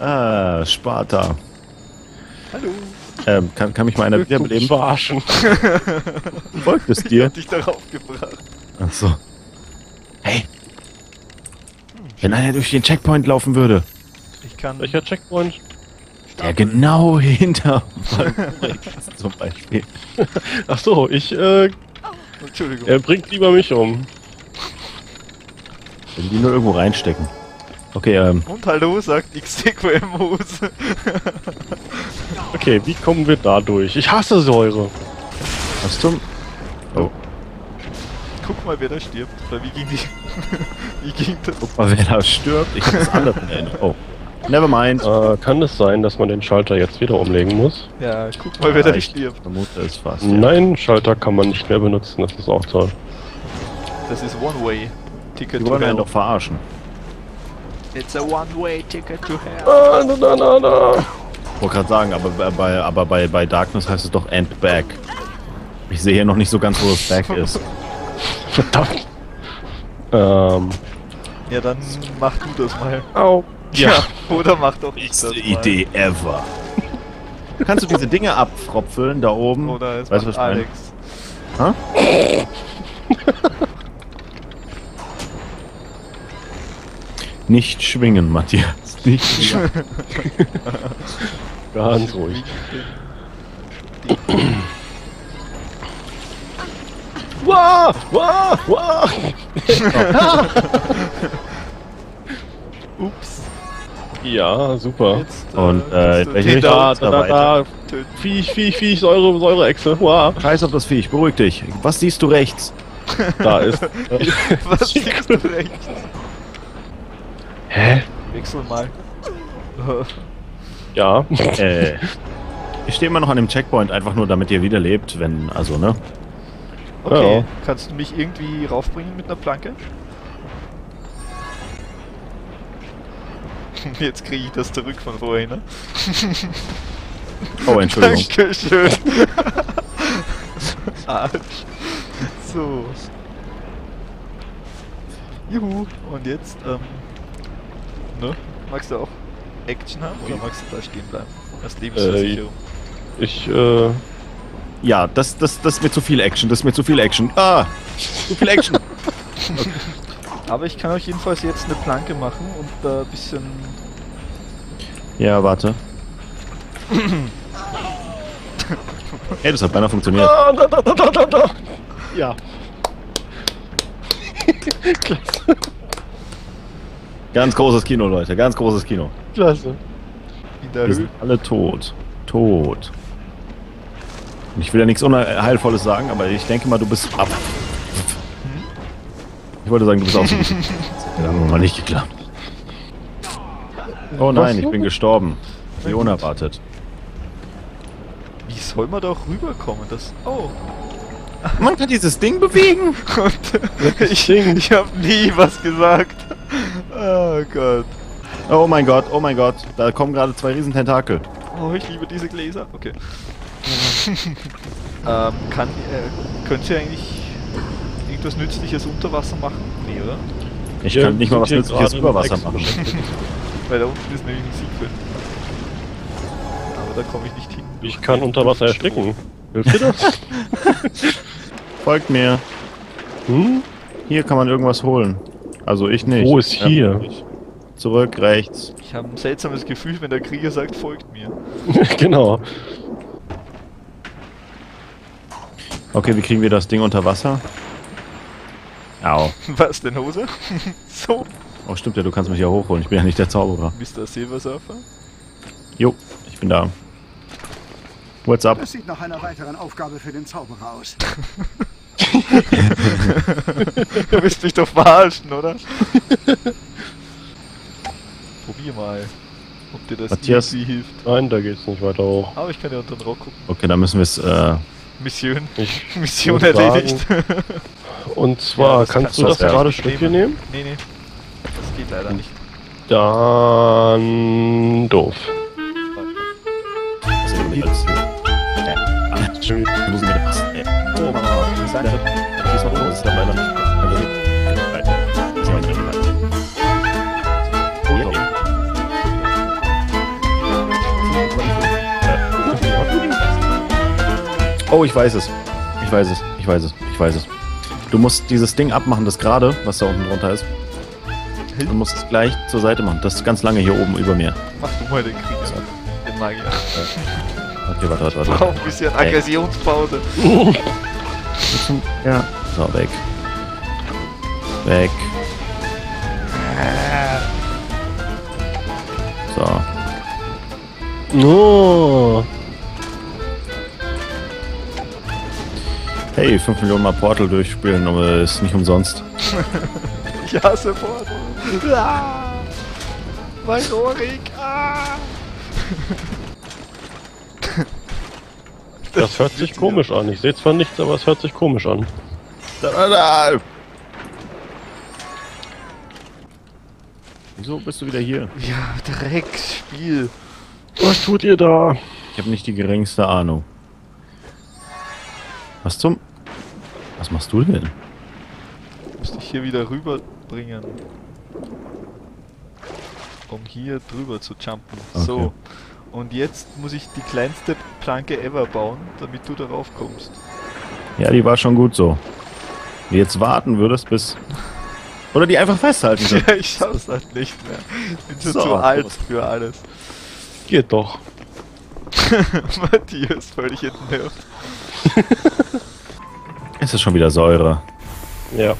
Ah, Sparta. Hallo. Ähm, kann, kann mich mal einer wiederbeleben? Verarschen. Folgt es Ich dir? hab dich darauf gebracht. Ach so. Hey. Wenn einer durch den Checkpoint laufen würde. Ich kann. Welcher Checkpoint? Ja, genau hinter zum Beispiel. Ach so, ich, äh, Entschuldigung. er bringt lieber mich um. Wenn die nur irgendwo reinstecken. Okay, ähm, Und hallo, sagt XTQMOs. Okay, wie kommen wir da durch? Ich hasse Säure. was zum... Oh, Guck mal, wer da stirbt. Oder wie ging die. wie ging das? guck mal, wer da stirbt. Ich hab das andere in Erinnerung. Oh, never mind. Äh, kann es sein, dass man den Schalter jetzt wieder umlegen muss? Ja, guck mal, wer da ich stirbt. vermute es fast. Ja. Nein, Schalter kann man nicht mehr benutzen, das ist auch toll. Das ist One-Way. Ticket Die to wollen einen hell. doch verarschen. It's a one-way ticket to hell. Ah, na, na, na, na. Ich wollte gerade sagen, aber, bei- bei, aber bei, bei Darkness heißt es doch End Back. Ich sehe hier noch nicht so ganz, wo das Back ist. Verdammt. Ähm, Ja, dann mach du das mal. au. Ja. Oder mach doch ich das Beste mal. Idee ever. Kannst du diese Dinge abfropfeln da oben? Oder es Weißt was? Alex. Nicht schwingen, Matthias. Nicht schwingen. Ganz ruhig. Wah, wah, wah. Ups. Ja, super. Jetzt, Und, äh, kannst du welche Richtung? da Da, da, da. Viech, Viech, Viech, Säure, Säure-Echse. Wow. Scheiß auf das Viech, beruhig dich. Was siehst du rechts? Da ist. Äh, Was siehst du rechts? Hä? Wechsel mal. Ja. Äh. Ich stehe immer noch an dem Checkpoint, einfach nur damit ihr wieder lebt, wenn, also, ne? Okay, Ja. kannst du mich irgendwie raufbringen mit einer Planke? Jetzt kriege ich das zurück von vorhin, ne? Oh, Entschuldigung. Dankeschön. Arsch. So. Juhu. Und jetzt, ähm. Ne? Magst du auch Action haben oder magst du da stehen bleiben? Als Lebensversicherung. Ich, äh. Ja, das, das, das ist mir zu viel Action, das ist mir zu viel Action. Ah! Zu viel Action! Aber ich kann euch jedenfalls jetzt eine Planke machen und da ein bisschen. ja, warte. Ey, das hat beinahe funktioniert. Ah, da, da, da, da, da, da. Ja. Klasse. Ganz großes Kino, Leute, ganz großes Kino. Klasse. Wir sind alle tot. Tot. Und Ich will ja nichts Unheilvolles sagen, aber ich denke mal, du bist ab. Ich wollte sagen, du bist auch so. Das hat mal nicht geklappt. Oh nein, ich bin gestorben. Wie unerwartet. Wie soll man da auch rüberkommen? Das. Oh. Man kann dieses Ding bewegen. Und ich, ich habe nie was gesagt. Oh Gott. Oh mein Gott, oh mein Gott. Da kommen gerade zwei riesen Tentakel. Oh, ich liebe diese Gläser. Okay. ähm, kann, äh, könnt ihr eigentlich irgendwas Nützliches unter Wasser machen? Nee, oder? Ich Wir kann nicht mal was Nützliches über Wasser machen. Weil da unten ist nämlich ein Siegfeld. Aber da komme ich nicht hin. Ich kann unter Wasser ersticken. Hilft dir das? Folgt mir. Hm? Hier kann man irgendwas holen. Also ich nicht. Wo ist Ja, hier? Zurück, rechts. Ich habe ein seltsames Gefühl, wenn der Krieger sagt, folgt mir. genau. Okay, wie kriegen wir das Ding unter Wasser? Au. Was denn, Hose? so, Oh, stimmt ja, du kannst mich ja hochholen. Ich bin ja nicht der Zauberer. Mr. Silversurfer. Jo, ich bin da. What's up? Das sieht nach einer weiteren Aufgabe für den Zauberer aus. Du willst mich doch verarschen, oder? Probier mal, ob dir das Matthias. irgendwie hilft. Nein, da geht's nicht weiter hoch. Aber ich kann ja unter den Rock gucken. Okay, dann müssen wir es. Äh, Mission. Ich Mission erledigt. Und zwar, Ja, das kannst kannst du das das gerade Stück hier nehmen? nee, nee. Das geht leider nicht. Dann doof. Oh, Oh, ich weiß es. Ich weiß es. Ich weiß es. Ich weiß es. Du musst dieses Ding abmachen, das gerade, was da unten drunter ist. Du musst es gleich zur Seite machen. Das ist ganz lange hier oben über mir. Mach du mal den Krieger. Den Magier. Okay, warte, warte, warte. Brauch ein bisschen. Aggressionspause. Ja. So, weg. Weg. So. No. Hey, 5 Millionen Mal Portal durchspielen, aber ist nicht umsonst. Ich hasse Portal. Ah, mein Ohrring. Ah. Das hört sich komisch an. Ich sehe zwar nichts, aber es hört sich komisch an. Wieso bist du wieder hier? Ja, Drecksspiel. Was tut ihr da? Ich habe nicht die geringste Ahnung. Was zum... Was machst du denn? Muss dich hier wieder rüberbringen. Um hier drüber zu jumpen. Okay. So. Und jetzt muss ich die kleinste Planke ever bauen, damit du darauf kommst. Ja, die war schon gut so. Wenn du jetzt warten würdest bis... Oder die einfach festhalten. Ja, ich schaff's halt nicht mehr. Ich bin schon So. zu alt für alles. Geht doch. Matthias völlig entnervt. es ist schon wieder Säure. Ja.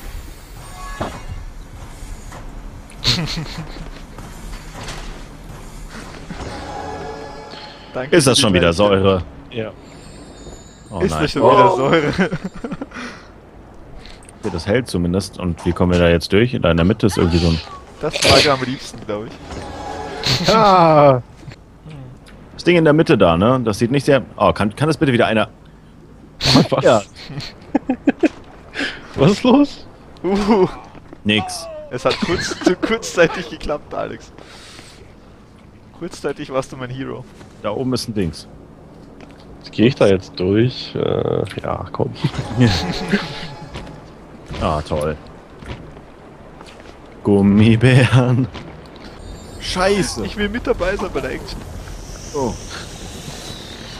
Danke Ist das schon wieder. Säure? Ja. Oh Ist nein. das schon wieder Säure? Okay, Das hält zumindest. Und wie kommen wir da jetzt durch? Da in der Mitte ist irgendwie so ein... Das mag er am liebsten, glaube ich. Ah! Das Ding in der Mitte da, ne? Das sieht nicht sehr... Oh, kann, kann das bitte wieder einer... Was? Ja. Was ist los? Uh, Nix. es hat kurz, zu kurzzeitig geklappt, Alex. Kurzzeitig warst du mein Hero. Da oben ist ein Dings. Gehe ich da jetzt durch? Äh, ja, komm. Ah, toll. Gummibären. Scheiße. Ich will mit dabei sein bei der Action. Oh.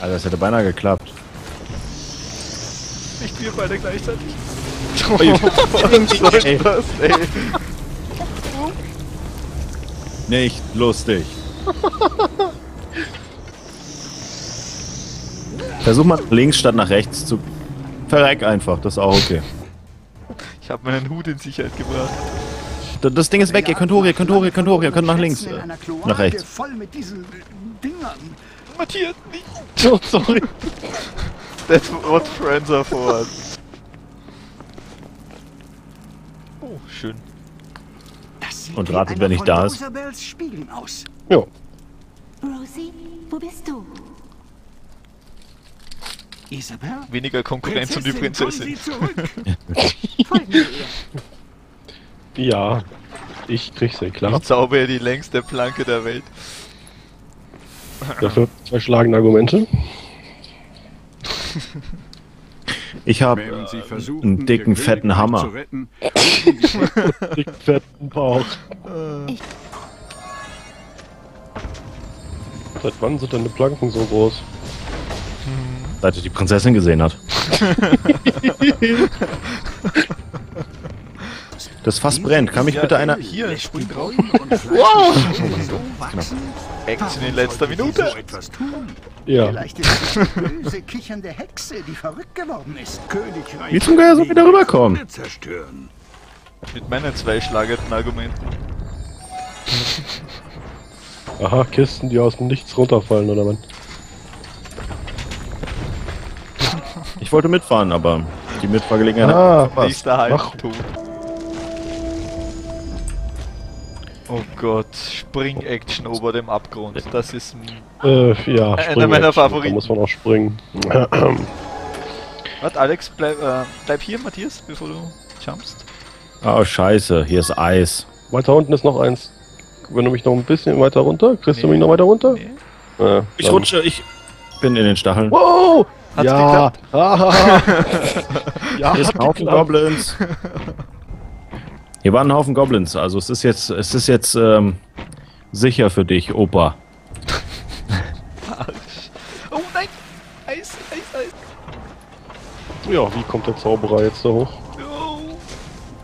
Also das hätte beinahe geklappt. Nicht wir beide gleichzeitig. Ui. Was soll Ey. das, ey? Nicht lustig. Versuch mal nach links statt nach rechts zu... Verreck einfach, das ist auch okay. Ich habe meinen Hut in Sicherheit gebracht. D- Das Ding ist weg, ihr könnt hoch, ihr könnt hoch, ihr könnt hoch, ihr könnt nach links. In äh, Nach rechts. voll mit diesen Dingern. Matthias, nicht! Oh, sorry. That's what friends are for. Oh, schön. Und ratet, wer nicht da ist. Ja. Rosie, wo bist du? Isabel? Weniger Konkurrenz um die Prinzessin. Sie. Ja. Ich krieg's ja klar. Ich zauber die längste Planke der Welt. Dafür zwei schlagende Argumente. Ich habe versuchten, einen dicken, fetten Hammer. Zu retten, wurden die Dick, fetten Bauch. Seit wann sind deine Planken so groß? seit ihr die Prinzessin gesehen hat. Das Fass brennt. Kann mich Ja, bitte einer... Hier, spring drauf. Und Fleisch so wachsen. Action in letzter Minute. So etwas tun. Ja. Vielleicht ist es die böse, kichernde Hexe, die verrückt geworden ist. Königreich Wie zum Geier soll ich da rüberkommen? zerstören. Mit meinen zwei schlagenden Argumenten. Aha, Kisten, die aus dem Nichts runterfallen, oder was? Ich wollte mitfahren, aber die Mitfahrgelegenheit Ah, hat verpasst. Nächster Halt Oh Gott, Spring-Action ober dem Abgrund. Das ist ein... Äh, ja, Einer meiner Favoriten. Da muss man auch springen. Warte, Alex, bleib, äh, bleib hier, Matthias, bevor du jumpst. Oh, scheiße. Hier ist Eis. weiter unten ist noch eins. Wenn du mich noch ein bisschen weiter runter, kriegst du Nee. mich noch weiter runter? Nee. Äh, Ich rutsche, ich bin in den Stacheln. Wow! Hat's ja! Ah, ja, Hier ist hat ein Haufen geklappt. Goblins. Hier waren ein Haufen Goblins, also es ist jetzt, es ist jetzt ähm, sicher für dich, Opa. Oh nein! Eis, Eis, Eis. Ja, wie kommt der Zauberer jetzt da hoch?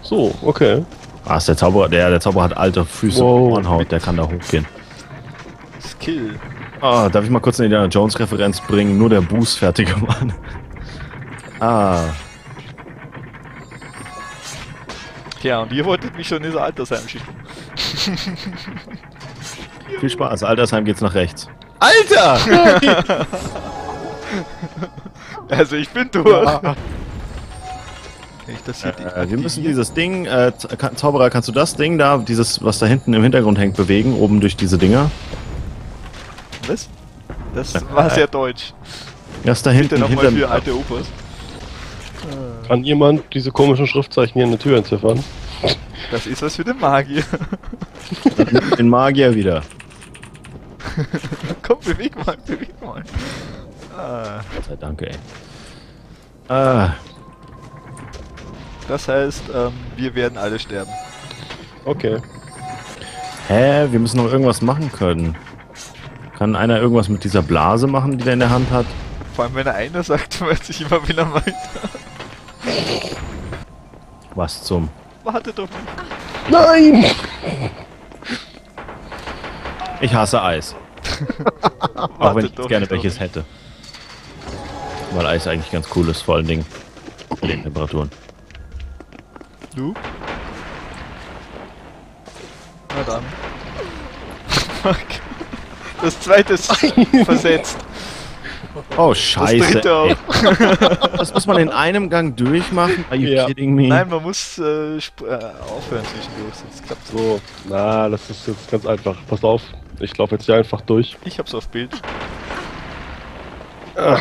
So, okay. Ah, ist der Zauberer, der, der Zauberer hat alte Füße Wow. und Ohrenhaut, der kann da hochgehen. Skill. Ah, darf ich mal kurz eine Indiana Jones Referenz bringen? Nur der Bußfertige Mann. Ah, Tja, und ihr wolltet mich schon in das Altersheim schicken. viel Spaß. Altersheim geht's nach rechts. Alter! also ich bin durch. Ja. Hier Äh, wir müssen dieses Ding, äh, Zauberer, kannst du das Ding da, dieses, was da hinten im Hintergrund hängt, bewegen, oben durch diese Dinger? Was? Das war sehr deutsch. Das da Bitte hinten nochmal hinter für alte Opas. Kann jemand diese komischen Schriftzeichen hier in der Tür entziffern? Das ist was für den Magier. den Magier wieder. Komm, beweg mal, beweg mal. Ah, Sei Danke, ey. Ah, das heißt, ähm, wir werden alle sterben. Okay. hä, wir müssen noch irgendwas machen können. Kann einer irgendwas mit dieser Blase machen, die der in der Hand hat? Vor allem, wenn er einer sagt, weiß ich immer, wen er meint. Was zum? Warte doch mal. Nein! Ich hasse Eis. Auch wenn ich doch gerne welches hätte. Weil Eis eigentlich ganz cool ist, vor allen Dingen bei den Temperaturen. Du? Na dann. Fuck. Das zweite ist versetzt. Oh, Das scheiße. ey. Das muss man in einem Gang durchmachen? Are you Ja. kidding me? Nein, man muss äh, äh, aufhören zwischendurch, sonst klappt's so. So, na, das ist jetzt ganz einfach. Pass auf, ich laufe jetzt hier einfach durch. Ich hab's auf Bild. Ah.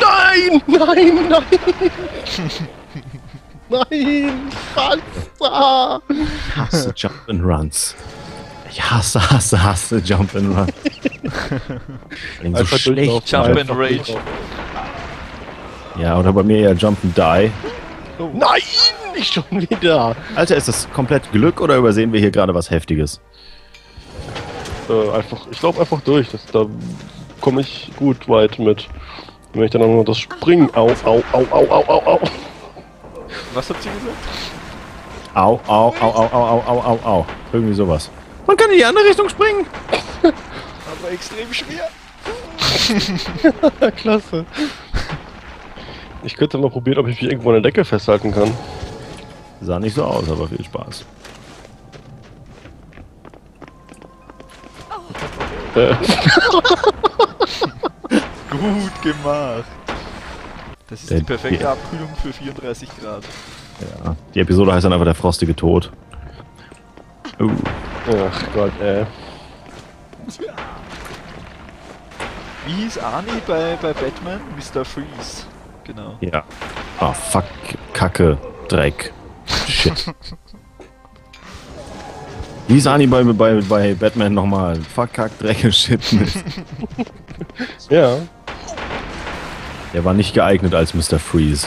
Nein, nein, nein! nein! Panzer! Hasse Jump and Runs. Ich hasse, hasse, hasse Jump and Run. So Einfach schlecht. Jump and Rage. Ja, oder bei mir eher Jump and Die. Nein, nicht schon wieder! Alter, ist das komplett Glück oder übersehen wir hier gerade was Heftiges? Äh, einfach, ich laufe einfach durch. Das, da komme ich gut weit mit. Wenn ich dann auch noch das Springen. Au, au, au, au, au, au, au. Was habt ihr gesagt? Au, au, au, au, au, au, au, au, au. Irgendwie sowas. Man kann in die andere Richtung springen. Aber extrem schwer. Klasse. Ich könnte mal probieren, ob ich mich irgendwo an der Decke festhalten kann. Sah nicht so aus, aber viel Spaß. Äh, Gut gemacht. Das ist Der- die perfekte Abkühlung für 34 Grad. Ja. Die Episode heißt dann einfach der frostige Tod. Uh, ach Gott, ey. Wie hieß Arnie bei, bei Batman? Mr. Freeze. Genau. ja. Ah, fuck. Kacke. Dreck. Shit. Wie ist Ani bei, bei, bei Batman nochmal? Fuck, Kack, Dreck Shit. Ja. Der war nicht geeignet als Mr. Freeze.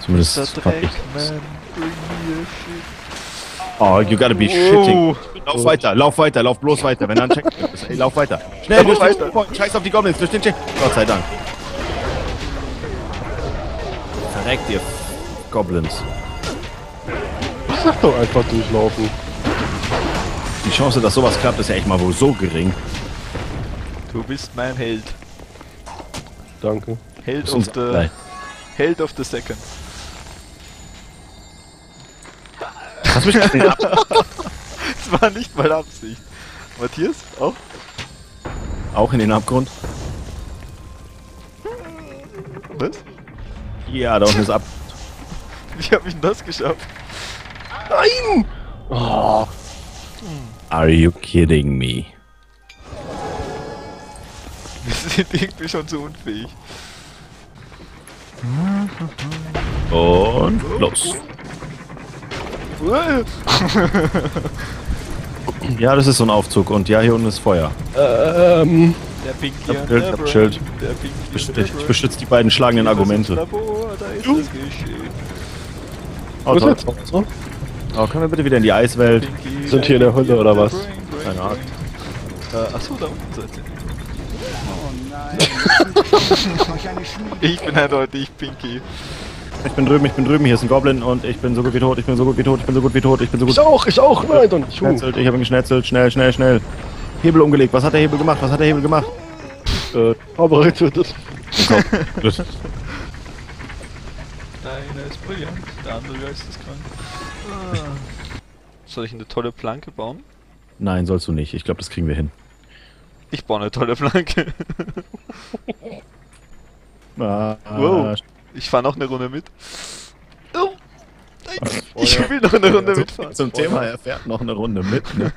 Zumindest Mr. fand ich. Dreckman, bring me a shit. Oh, you gotta be shitting. Oh, Lauf weiter, lauf weiter, lauf bloß weiter. Wenn er ein Check ist, ey, lauf weiter. Schnell, Lauf durch den weiter. Checkpoint. Scheiß auf die Goblins, durch den Check. Gott sei Dank. Verreckt ihr Goblins. Ich sag doch einfach durchlaufen. Die Chance, dass sowas klappt, ist ja echt mal wohl so gering. du bist mein Held. Danke. Held of the. Held of the Second. Hast mich gerade Das war nicht mal Absicht. Matthias, auch? auch in den Abgrund? Was? Ja, da unten ist ab. Wie hab ich denn das geschafft? Nein! Oh, Are you kidding me? Wir sind irgendwie schon so unfähig. Und los. Ja, das ist so ein Aufzug und ja, hier unten ist Feuer. ähm, Der Pinky Hab und Schild, hab Schild. Der Pinky Ich, ich beschütze die beiden schlagenden ist Argumente. Labor, da ist das geschehen. Oh, wo ist toll. jetzt so? oh, können wir bitte wieder in die Eiswelt? Pinky, Sind hier in der Hölle oder was? Keine Ahnung. Äh, achso, da unten seid ihr. Oh nein. Ich bin eindeutig Pinky. Ich bin drüben, ich bin drüben, hier ist ein Goblin und ich bin so gut wie tot, ich bin so gut wie tot, ich bin so gut wie tot, ich bin so gut. Ich auch, ich auch, nein, und ich Geschnetzelt, ich habe ihn geschnetzelt, schnell, schnell, schnell. Hebel umgelegt, was hat der Hebel gemacht? Was hat der Hebel gemacht? äh, aber getötet. Gut. Deiner ist brillant, der andere geisteskrank. Ah. Soll ich eine tolle Planke bauen? Nein, sollst du nicht. Ich glaube, das kriegen wir hin. Ich baue eine tolle Planke. Ah, Wow. Ich fahre noch eine Runde mit. Oh. Nein, ich will noch eine Runde mitfahren. Zum Thema, er fährt noch eine Runde mit. Ne?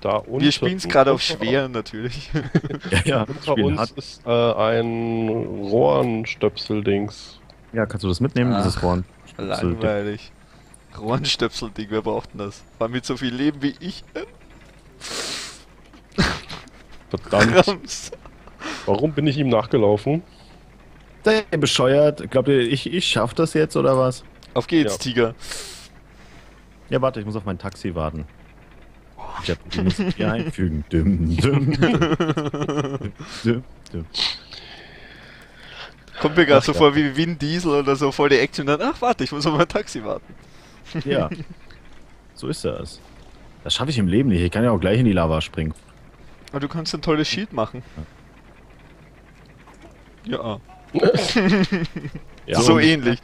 Da unten. Wir spielen es gerade auf schwer natürlich. Ja, ja, Bei uns hart. ist äh, ein Rohrenstöpsel-Dings. Ja, kannst du das mitnehmen, Ach. dieses Horn? Langweilig. Rohrenstöpsel-Ding, wer braucht denn das? War mit so viel Leben wie ich. Verdammt. Rams. Warum bin ich ihm nachgelaufen? Seid ihr bescheuert? Glaubt ihr, ich, ich schaff das jetzt oder was? Auf geht's, Ja. Tiger. Ja, warte, ich muss auf mein Taxi warten. Ich hab die Musik hier einfügen. Düm, düm, düm, düm. Kommt mir gerade so vor wie Vin Diesel oder so voll die Action. Dann, ach warte, ich muss auf mein Taxi warten. Ja, so ist das. Das schaffe ich im Leben nicht. Ich kann ja auch gleich in die Lava springen. Aber du kannst ein tolles Shield machen. Ja, Ja, so ähnlich.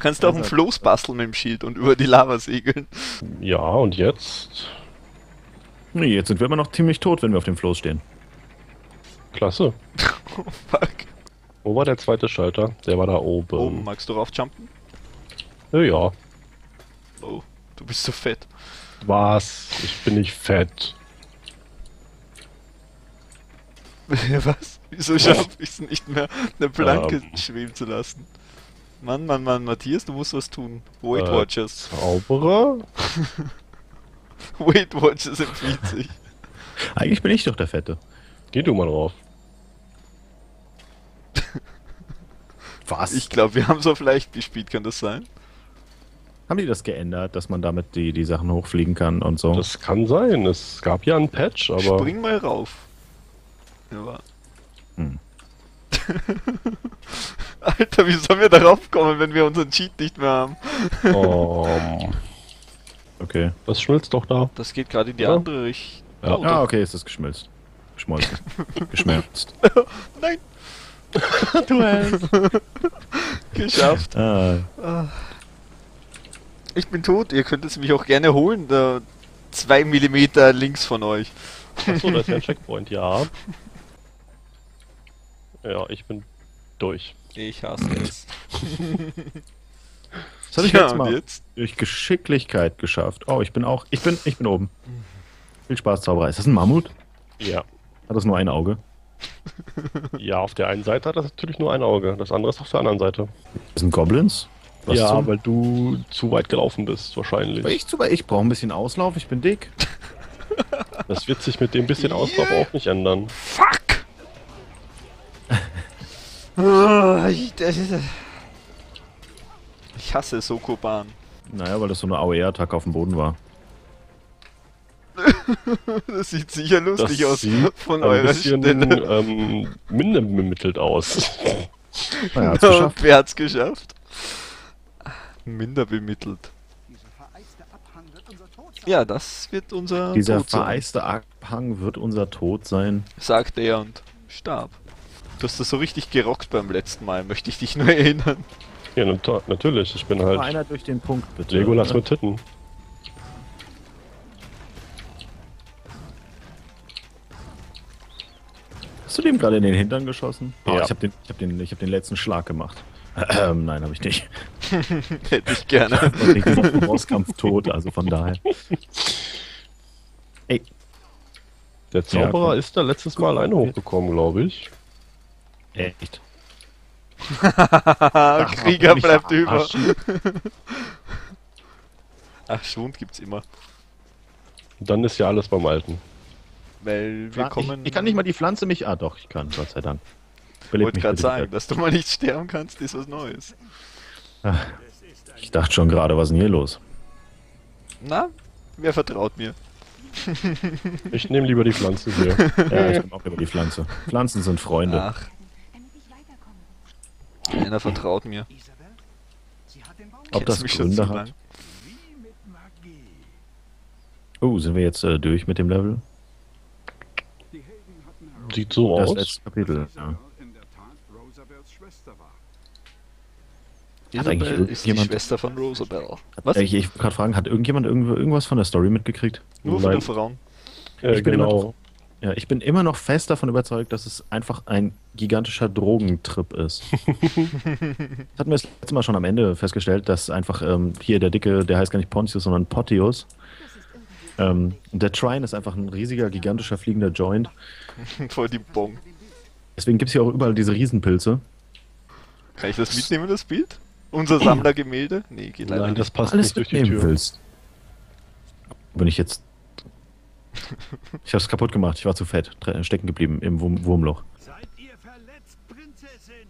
Kannst du auch ein Floß basteln mit dem Shield und über die Lava segeln. Ja, und jetzt? Nee, jetzt sind wir immer noch ziemlich tot, wenn wir auf dem Floß stehen. Klasse. Oh, fuck. Wo war der zweite Schalter? Der war da oben. Oben, magst du raufjumpen? Ja, ja. Oh, du bist so fett. Was? Ich bin nicht fett. Was? Wieso schaffe ich es nicht mehr, eine Planke Ähm. schweben zu lassen? Mann, Mann, Mann, Matthias, du musst was tun. Weight Äh. Watchers. Zauberer? Weight Watchers empfiehlt sich. Eigentlich bin ich doch der Fette. Geh du mal drauf. Was? Ich glaube, wir haben so vielleicht gespielt, kann das sein? Haben die das geändert, dass man damit die, die Sachen hochfliegen kann und so? Das kann sein. Es gab ja einen Patch, aber. Spring mal rauf. Ja, war. Hm. Alter, wie sollen wir darauf kommen, wenn wir unseren Cheat nicht mehr haben? Ähm, Okay. das schmilzt doch da. Das geht gerade in die Ja. andere Richtung. Ja. Oh, Ah, okay, es ist geschmilzt. Geschmolzen. Geschmerzt. Nein, du hast. geschafft. Ah, Ich bin tot, ihr könnt es mich auch gerne holen, da zwei Millimeter links von euch. Achso, da ist ja ein Checkpoint, ja. Ja, ich bin durch. Ich hasse es. das habe ich Ja, jetzt mal jetzt? durch Geschicklichkeit geschafft. Oh, ich bin auch. Ich bin, ich bin oben. Viel Spaß, Zauberer. Ist das ein Mammut? Ja. Hat das nur ein Auge? Ja, auf der einen Seite hat das natürlich nur ein Auge, das andere ist auf der anderen Seite. Das sind Goblins? Was ja, zum- weil du zu weit gelaufen bist, wahrscheinlich. Weil ich zu ich brauche ein bisschen Auslauf, ich bin dick. Das wird sich mit dem bisschen Auslauf auch nicht ändern. Fuck! Ich, das hasse Sokoban. Naja, weil das so eine AOE-Attacke auf dem Boden war. Das sieht sicher lustig aus sieht von ein eurer bisschen Stelle. ähm, minder bemittelt aus. Naja, hat's geschafft. wer hat's geschafft? Minder bemittelt. Dieser vereiste Abhang wird unser Tod sein. Ja, das wird unser Dieser Tod sein, vereiste Abhang wird unser Tod sein. sagte er und starb. Du hast das so richtig gerockt beim letzten Mal, möchte ich dich nur erinnern. ja, nat natürlich. Ich bin Mal halt einer durch den Punkt, bitte. Legolas mit Titten. Hast du dem gerade in den Hintern geschossen? Oh, Ja. Ich habe den, ich hab den, ich hab den letzten Schlag gemacht. Ähm, nein, habe ich nicht. Hätte ich gerne. Ich bin im Bosskampf tot, also von daher. Ey, Der Zauberer komm. ist da letztes Mal alleine hochgekommen, glaube ich. Echt. Krieger bleibt über. Ach, Schwund gibt's immer. Und dann ist ja alles beim Alten. Weil wir kommen. Ich, ich kann nicht mal die Pflanze mich. Ah, doch, ich kann, Gott sei Dank. Ich wollte gerade sagen, dass du mal nicht sterben kannst, ist was Neues. Ich dachte schon gerade, was ist denn hier los? Na, wer vertraut mir? Ich nehme lieber die Pflanzen hier. Ja, ich bin auch über die Pflanze. Pflanzen sind Freunde. Ach, weiterkomme. einer vertraut mir. Ob das Gründe hat? lang. wie mit Magie. Oh, sind wir jetzt äh, durch mit dem Level? Sieht so Das aus. letzte Kapitel. Ja. Hat eigentlich Isabel ist die Schwester von Rosabelle. Was? Äh, Ich, ich wollte gerade fragen, hat irgendjemand irgendwas von der Story mitgekriegt? Nur von den Frauen. Äh, ich bin immer genau. Ja, ich bin immer noch fest davon überzeugt, dass es einfach ein gigantischer Drogentrip ist. das hatten wir das letzte Mal schon am Ende festgestellt, dass einfach ähm, hier der Dicke, der heißt gar nicht Pontius, sondern Potius. Ähm, der Trine ist einfach ein riesiger, gigantischer fliegender Joint. Voll die Bon. Deswegen gibt es hier auch überall diese Riesenpilze. Kann ich das mitnehmen, das Bild? Unser Sammlergemälde? Nee, geht leider Nein, nicht. das passt Alles nicht durch die mitnehmen Tür. willst. Bin ich jetzt. Ich hab's kaputt gemacht, ich war zu fett, dre- stecken geblieben im Wurm Wurmloch. Seid ihr verletzt, Prinzessin?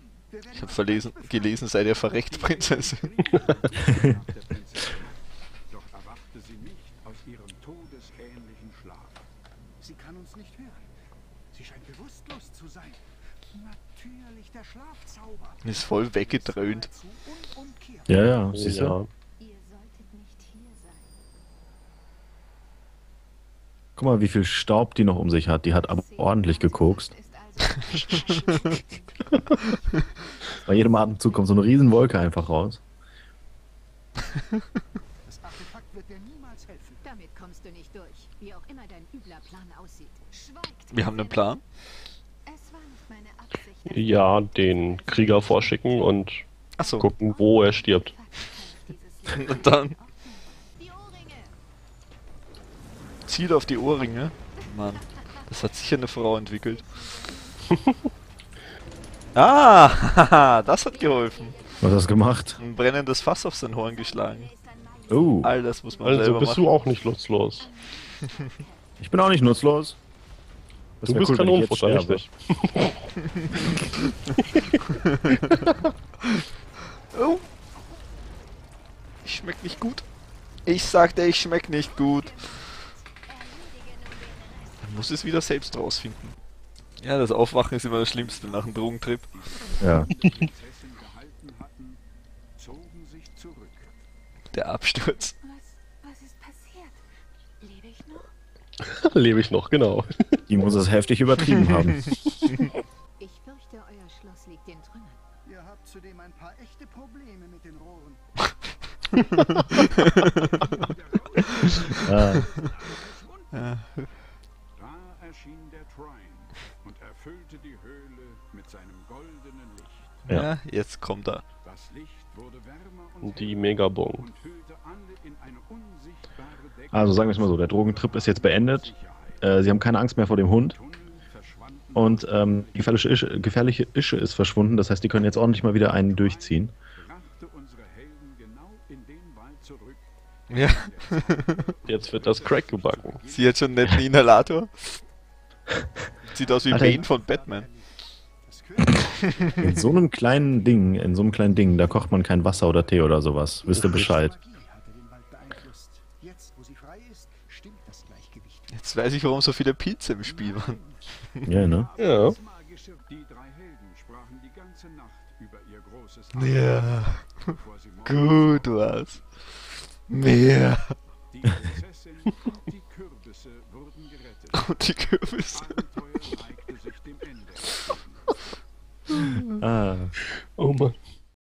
Ich habe verlesen, gelesen, sei der verreckt Prinzessin. Doch erwachte sie nicht aus ihrem todesähnlichen Schlaf. Sie kann uns nicht hören. Sie scheint bewusstlos zu sein. Natürlich der Schlafzauber. Ist voll weggedröhnt. Ja, ja, siehst du? Ja. Ihr solltet nicht hier sein. Guck mal, wie viel Staub die noch um sich hat. Die hat aber ordentlich gekokst. Bei jedem Atemzug kommt so eine riesen Wolke einfach raus. Das Artefakt wird dir niemals helfen. Damit kommst du nicht durch. Wie auch immer dein übler Plan aussieht. Schweigt! Wir haben einen Plan. Es war nicht meine Absicht. dass Ja, den Krieger vorschicken und Achso. gucken, wo er stirbt. Und dann Die Ohrringe! Ziel auf die Ohrringe. Mann, das hat sicher eine Frau entwickelt. ah, das hat geholfen. Was hast du gemacht? Ein brennendes Fass auf sein Horn geschlagen. Oh, All das muss man Also selber bist machen. du auch nicht nutzlos. ich bin auch nicht nutzlos. Das Du bist cool, Kanonenfutter, sterbe. richtig? Oh. Ich schmeck nicht gut. Ich sagte, ich schmeck nicht gut. Muss es wieder selbst rausfinden. Ja, das Aufwachen ist immer das Schlimmste nach einem Drogentrip. Ja. Der Absturz. Was, was ist passiert? Lebe ich noch? Lebe ich noch, genau. Die muss es heftig übertrieben haben. Ich fürchte, euer Schloss liegt in Trümmern. Ihr habt zudem ein paar echte Probleme mit den Rohren. Ah, Ja. Ja. ja, jetzt kommt er. Das Licht wurde wärmer und Die Megabong. also sagen wir es mal so, der Drogentrip ist jetzt beendet. Äh, sie haben keine Angst mehr vor dem Hund. Und ähm, die gefährliche Ische, gefährliche Ische ist verschwunden. Das heißt, die können jetzt ordentlich mal wieder einen durchziehen. genau. Ja, Jetzt wird das Crack gebacken. sie hat schon einen netten Inhalator. Sieht aus wie Alter. Bane von Batman. In so einem kleinen Ding, in so einem kleinen Ding, da kocht man kein Wasser oder Tee oder sowas. Wisst ihr Bescheid? Jetzt, weiß ich, warum so viele Pilze im Spiel waren. Ja, ne? Ja. Das magische, die drei Helden sprachen die ganze Nacht über ihr großes Ja, bevor sie morgens gut was. Mehr. Und die Kürbisse Ah. Mann.